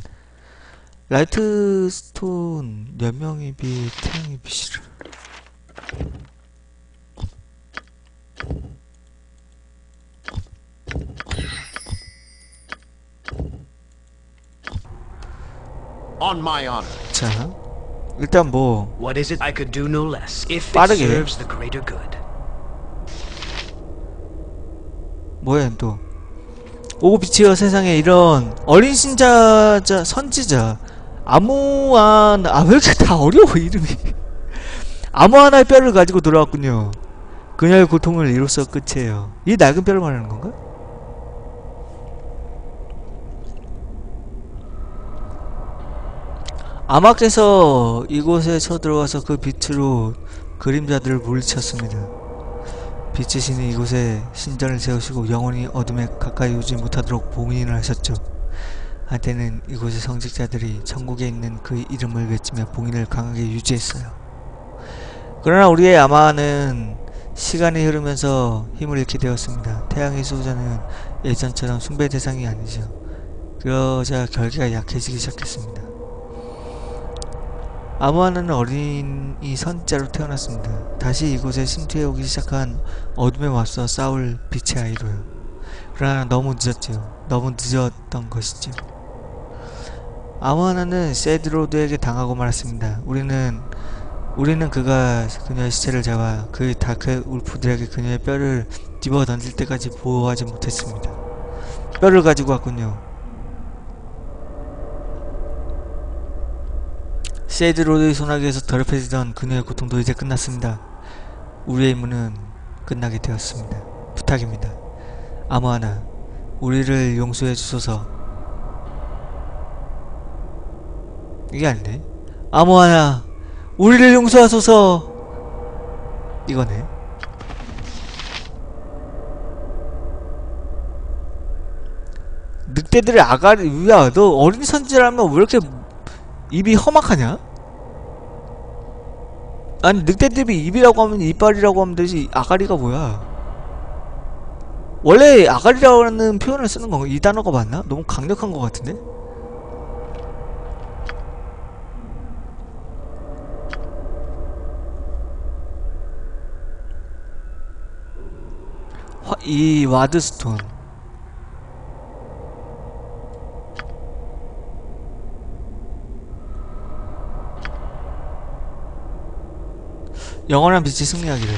Lightstone 여명의 빛 태양의 빛이라 On my honor. 자 일단 뭐 What is it I could do no less if it 빠르게. serves the greater good? 뭐야 또? 오비치어 세상에 이런 어린 신자자 선지자 아무 하나 아왜 이렇게 다 어려워 이름이. 아무 하나의 뼈를 가지고 돌아왔군요. 그녀의 고통을 이로써 끝이에요. 이 낡은 뼈를 말하는 건가? 아마께서 이곳에 쳐들어와서 그 빛으로 그림자들을 물리쳤습니다 신이 이곳에 신전을 세우시고 영원히 어둠에 가까이 오지 못하도록 봉인을 하셨죠. 한때는 이곳의 성직자들이 천국에 있는 그 이름을 외치며 봉인을 강하게 유지했어요. 그러나 우리의 아마는 시간이 흐르면서 힘을 잃게 되었습니다. 태양의 수호자는 예전처럼 숭배 대상이 아니죠. 그러자 결계가 약해지기 시작했습니다. 아무하나는 어린이 선자로 태어났습니다. 다시 이곳에 침투해 오기 시작한 어둠에 맞서 싸울 빛의 아이로요. 그러나 너무 늦었지요. 너무 늦었던 것이죠. 아무하나는 세드로드에게 당하고 말았습니다. 우리는 우리는 그가 그녀의 시체를 잡아 그 다크 울프들에게 그녀의 뼈를 집어 던질 때까지 보호하지 못했습니다. 뼈를 가지고 왔군요. Shade Lord의 손아귀에서 더럽혀지던 그녀의 고통도 이제 끝났습니다. 우리의 임무는 끝나게 되었습니다. 부탁입니다. 아마우나 우리를 용서해 주소서. 이게 아닌데? 아마우나 우리를 용서하소서. 이거네. 늑대들의 아가리 야 너 어린 선지라면 왜 이렇게 입이 험악하냐? 아니 늑대들이 입이라고 하면 이빨이라고 하면 되지 아가리가 뭐야 원래 아가리라는 표현을 쓰는 건가? 이 단어가 맞나? 너무 강력한 것 같은데? 화, 이 와드스톤 영원한 빛이 승리하기를.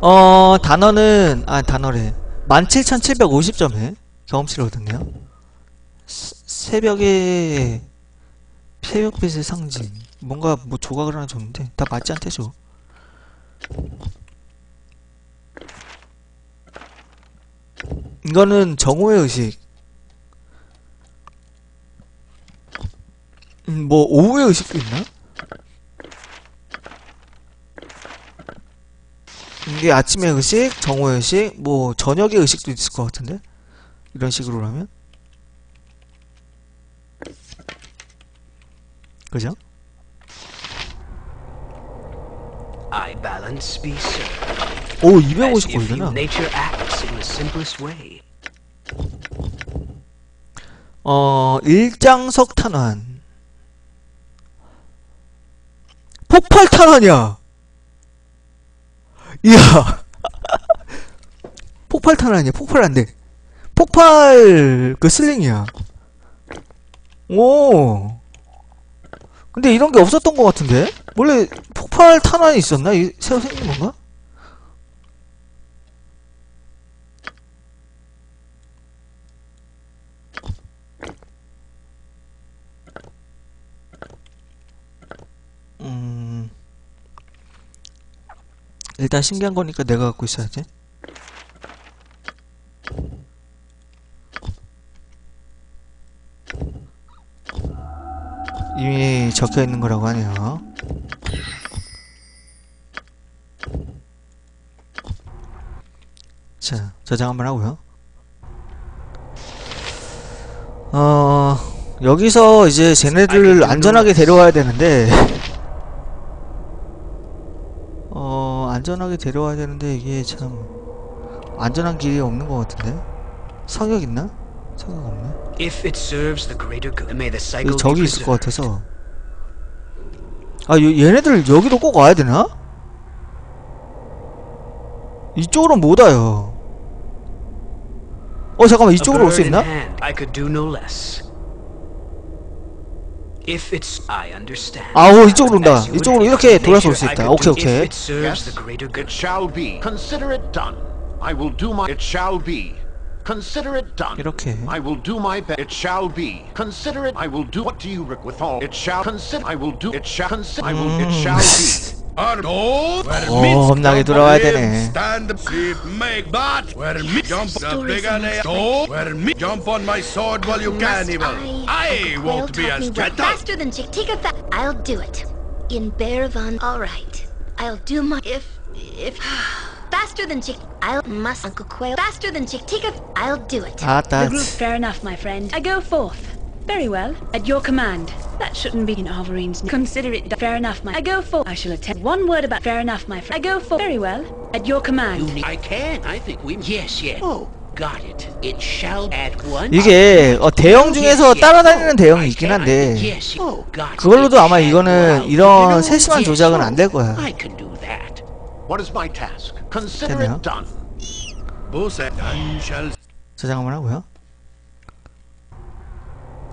어 단어는 아 단어래. 17,750점에 경험치를 얻었네요. 스- 새벽의 새벽빛의 상징. 뭔가 뭐 조각을 하나 줬는데 다 맞지 않대죠 이거는 정오의 의식 음, 뭐 오후의 의식도 있나? 이게 아침의 의식, 정오의 의식, 뭐 저녁의 의식도 있을 것 같은데? 이런 식으로라면? 그죠? Balance be served. 오 As 250 if you 골드나? 어 일장 석 탄환 폭발 탄환이야. 이야. 폭발 탄환이야. 폭발 안 돼. 폭발 그 슬링이야. 오. 근데 이런 게 없었던 것 같은데? 원래 폭발 탄환이 있었나? 이 새로 생긴 건가? 음. 일단 신기한 거니까 내가 갖고 있어야지. 이미 적혀 있는 거라고 하네요. 자, 저장 한번 하고요. 어, 여기서 이제 쟤네들 안전하게 데려와야 되는데, 어, 안전하게 데려와야 되는데, 이게 참, 안전한 길이 없는 것 같은데? 성역 있나? 성역 없네. If it serves the greater good, may the cycle 여기 저기 있을 것. 같아서. 아, 여, 얘네들 여기로 꼭 와야 되나? 이쪽으로 못 와요. 어, 잠깐만, 이쪽으로 올 수 있나? If it's, I understand. 아우, 이쪽으로 온다. As you would 이쪽으로 have 이렇게 nature, 돌아서 올 수 I 있다. could 오케이, do- 오케이. If it serves Yes, the greater good. it shall be. Consider it done. I will do my. It shall be. Consider it done. 이렇게. I will do my best. It shall be. Consider it. I will do. What do you require? With all. It shall consider. I will do. It shall consider. I will. It shall be. Are those where 어, Minsk 겁나게 jump 돌아와야 live, 되네. Stand up, sleep, make but where me jump the Stories bigger on they this are. Where me jump on my sword while you Must cannibal. I Uncle won't Quail be taught as me well. gentle. Faster than Chick. Take a fa- I'll do it. In Bearvon. All right. I'll do my. If. If. Faster than Chick. I'll. Must Uncle Quail. Faster than Chick. Take a. I'll do it. 아따. The group, fair enough, my friend. I go forth. Very well. At your command. That shouldn't be in Arverine's. Consider it done. Fair enough, my. I go forth. I shall attend. One word about. Fair enough, my friend. I go forth. Very well. At your You command. need, I can. I think we. Yes, yes. Oh, got it. It shall at one. 이게 어, 대형 중에서 Yes, yes. 따라다니는 Oh, 대형이 있긴 한데 Yes. Oh, got it. 그걸로도 아마 이거는. 이런 You 세심한 yes, 조작은 oh, 안될 거야. I can do that. What is my task? Consider 되네요. it done. Both none shall 저장 한번 하고요.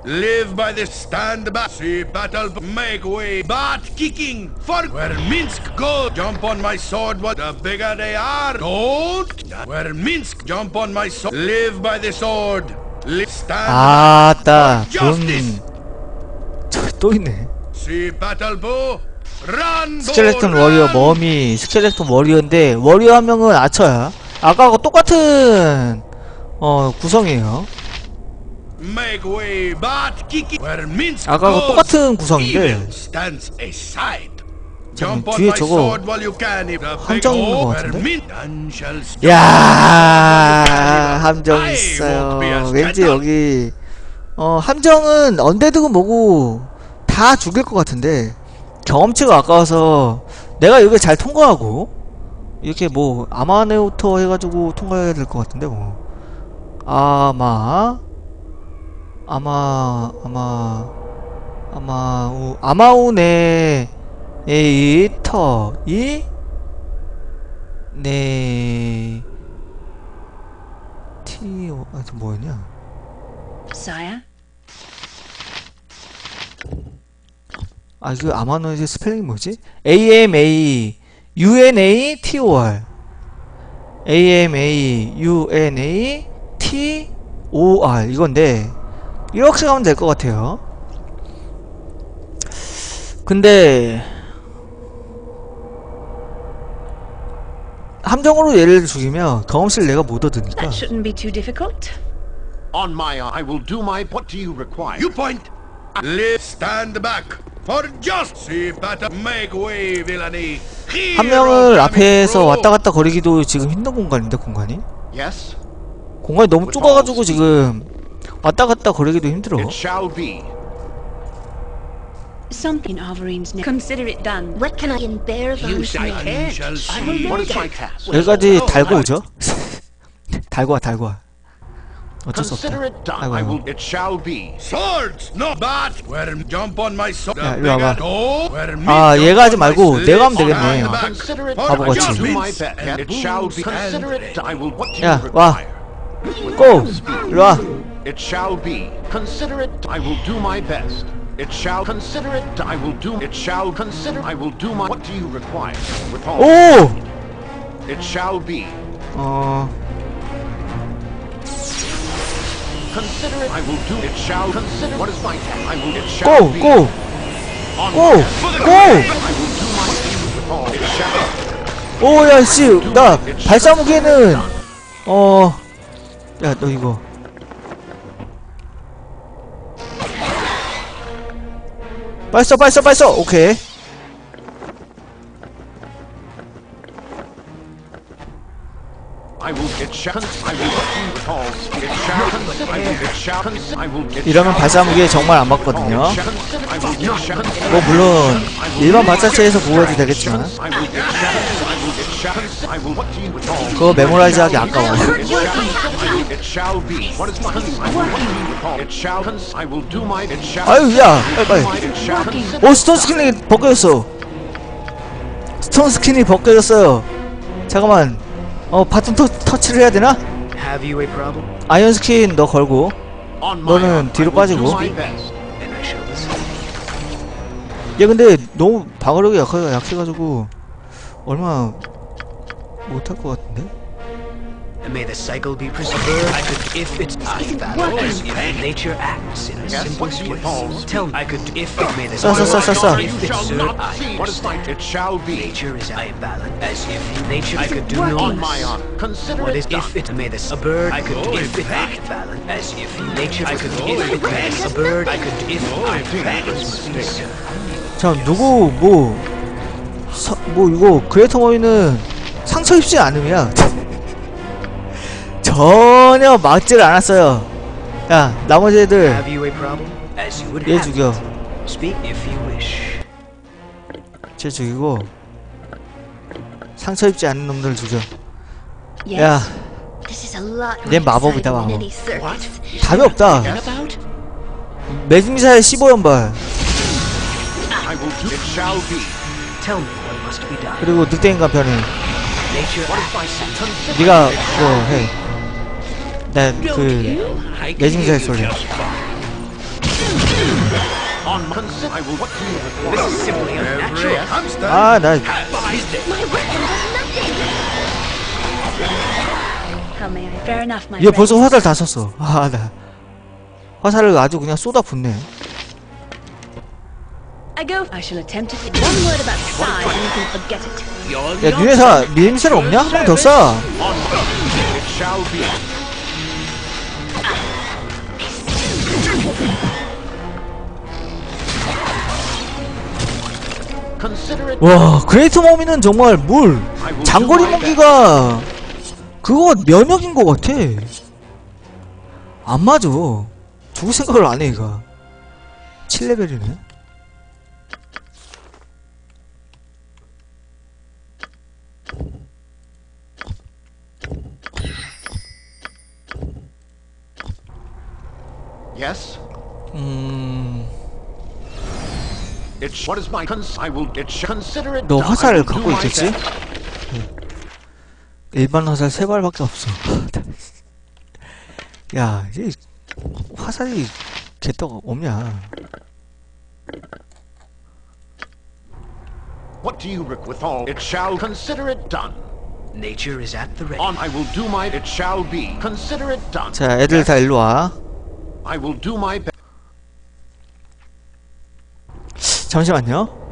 Live by the stand back. See battle make way, but kicking for where Minsk go. Jump on my sword, what the bigger they are. Don't where Minsk jump on my sword. Live by the sword. Live stand. 아따, Justice. 돈. 저또 있네. See battle bow. 스켈레톤. 워리어 머미, 스켈레톤 워리어인데 워리어 한 명은 아처야. 아까하고 똑같은 어 구성이에요. Make way, but kicking where Minsk 아까하고. 똑같은 구성인데 on 뒤에 저거 함정 있는 것 같은데? 야 함정 있어요. 왠지. 여기 어 함정은 언데드고 뭐고 다 죽일 것 같은데 경험치가 아까워서 내가 여기 잘 통과하고 이렇게 뭐 아마네오터 해가지고 통과해야 될 것 같은데 뭐 아마 아마 아마 아마 아마우네 에이터 이네 티오 아, 저 뭐였냐? Sire. 아, 이거 아마노의 스펠링이 뭐지? A M A U N A T O R A M A U N A T O R 이건데 이렇게 가면 될 것 같아요. 근데 함정으로 얘를 죽이면 경험치를 내가 못 얻으니까 That shouldn't be too difficult. On my I will do my. What do you require? You point. Live, stand back. For just see battle make way, villainy. 한 명을 앞에서 왔다 갔다 거리기도 지금 힘든 공간인데 공간이 Yes. 공간이 너무 좁아가지고 지금 왔다 갔다 거리기도 힘들어. It shall be. Something in Arverine's name. Consider it done. What can I Use I name? What make is my it. task? 여기까지 Oh, 달고 오죠? 달고 와 달고 와 어쩔 수 없다. Consider it done. 아이고, 아이고. will. It shall be. Swords, no bat. Where jump on my sword. 야, 이리 와봐. 아, 얘가 하지 말고 내가 하면 되겠네. 바보 같이. do you 야, 와. 고! 일로 와. It shall be. Consider it. I will do my best. It shall consider it. I will do. It shall consider. I will do my. What do you require? With all. 오! It shall be. 어, Consider it. I will do. It shall consider. What is my task? I will. It shall 고! be. 고! On 고! my- 고! I will do my. With all. It shall. 오, 야, 씨, 나 발사 무게는 어, 야, 너 이거. 빨리 써, 빨리 써, 빨리 써. 오케이. 이러면 발사 무기 정말 안 맞거든요. 뭐 물론 일반 발사체에서 보호해도 되겠지만? 그거 memorize 하기 아까워. My. It shall. 아유, 야, 빨리. 오, Stone skin이 벗겨졌어. Stoneskin이 벗겨졌어요. 잠깐만. 어, 바톤 터, 터치를 해야 되나? 아이언 스킨 너 걸고. 너는 뒤로 빠지고. 얘 근데 너무 방어력이 약해, 약해가지고 얼마 못할 것 같은데? And may the cycle be preserved. I could, if it's I battle as if nature acts in a simple what do you way. call? Tell me, I could, if it may the 써, 써, 써, 써, 써. if You it's shall served, not I see. What is understand. It shall be. Nature is I balance as if nature I could do no On my honor. Consider What it is done. if it may this a bird I could if it act balance as if nature I could if it may a bird I could if I balance 자 누구 뭐, 서, 뭐 이거 그레이터 머리는 상처 입지 않음이야 전혀 막지를 않았어요 야 나머지 애들 얘. 죽여. 쟤 죽이고 상처 입지 않는 놈들 죽여. 야 more 마법이다, 마법. 답이 없다? 매직미사일 15연발 I will do. It shall be. Tell me what must be done. 그리고 늑대인간 편은? 네가 그거 해 난그 unnatural. Hamster. 아나 얘. 벌써 화살 다 썼어 아나 화살을 아주 그냥 쏟아붓네 야 니네 사 밀미사일 없냐? 한명더 쏴. 와 그레이트 머미는 정말 will 장거리. 무기가 그거 면역인 것 같아. 안 맞아. 죽을 생각을 안해 얘가. 7레벨이네 Yes. 음... It. sh- What is my cons? I will. It. Consider it. 너 화살을 갖고 my 있겠지? best. 일반 화살 세 발밖에 없어 야 이제 화살이 개떡 없냐 What do you require? With all. It shall. Consider it done. Nature is at the ready. On. I will do my. It shall be. Consider it done. 자 애들 다 일로 와 잠시만요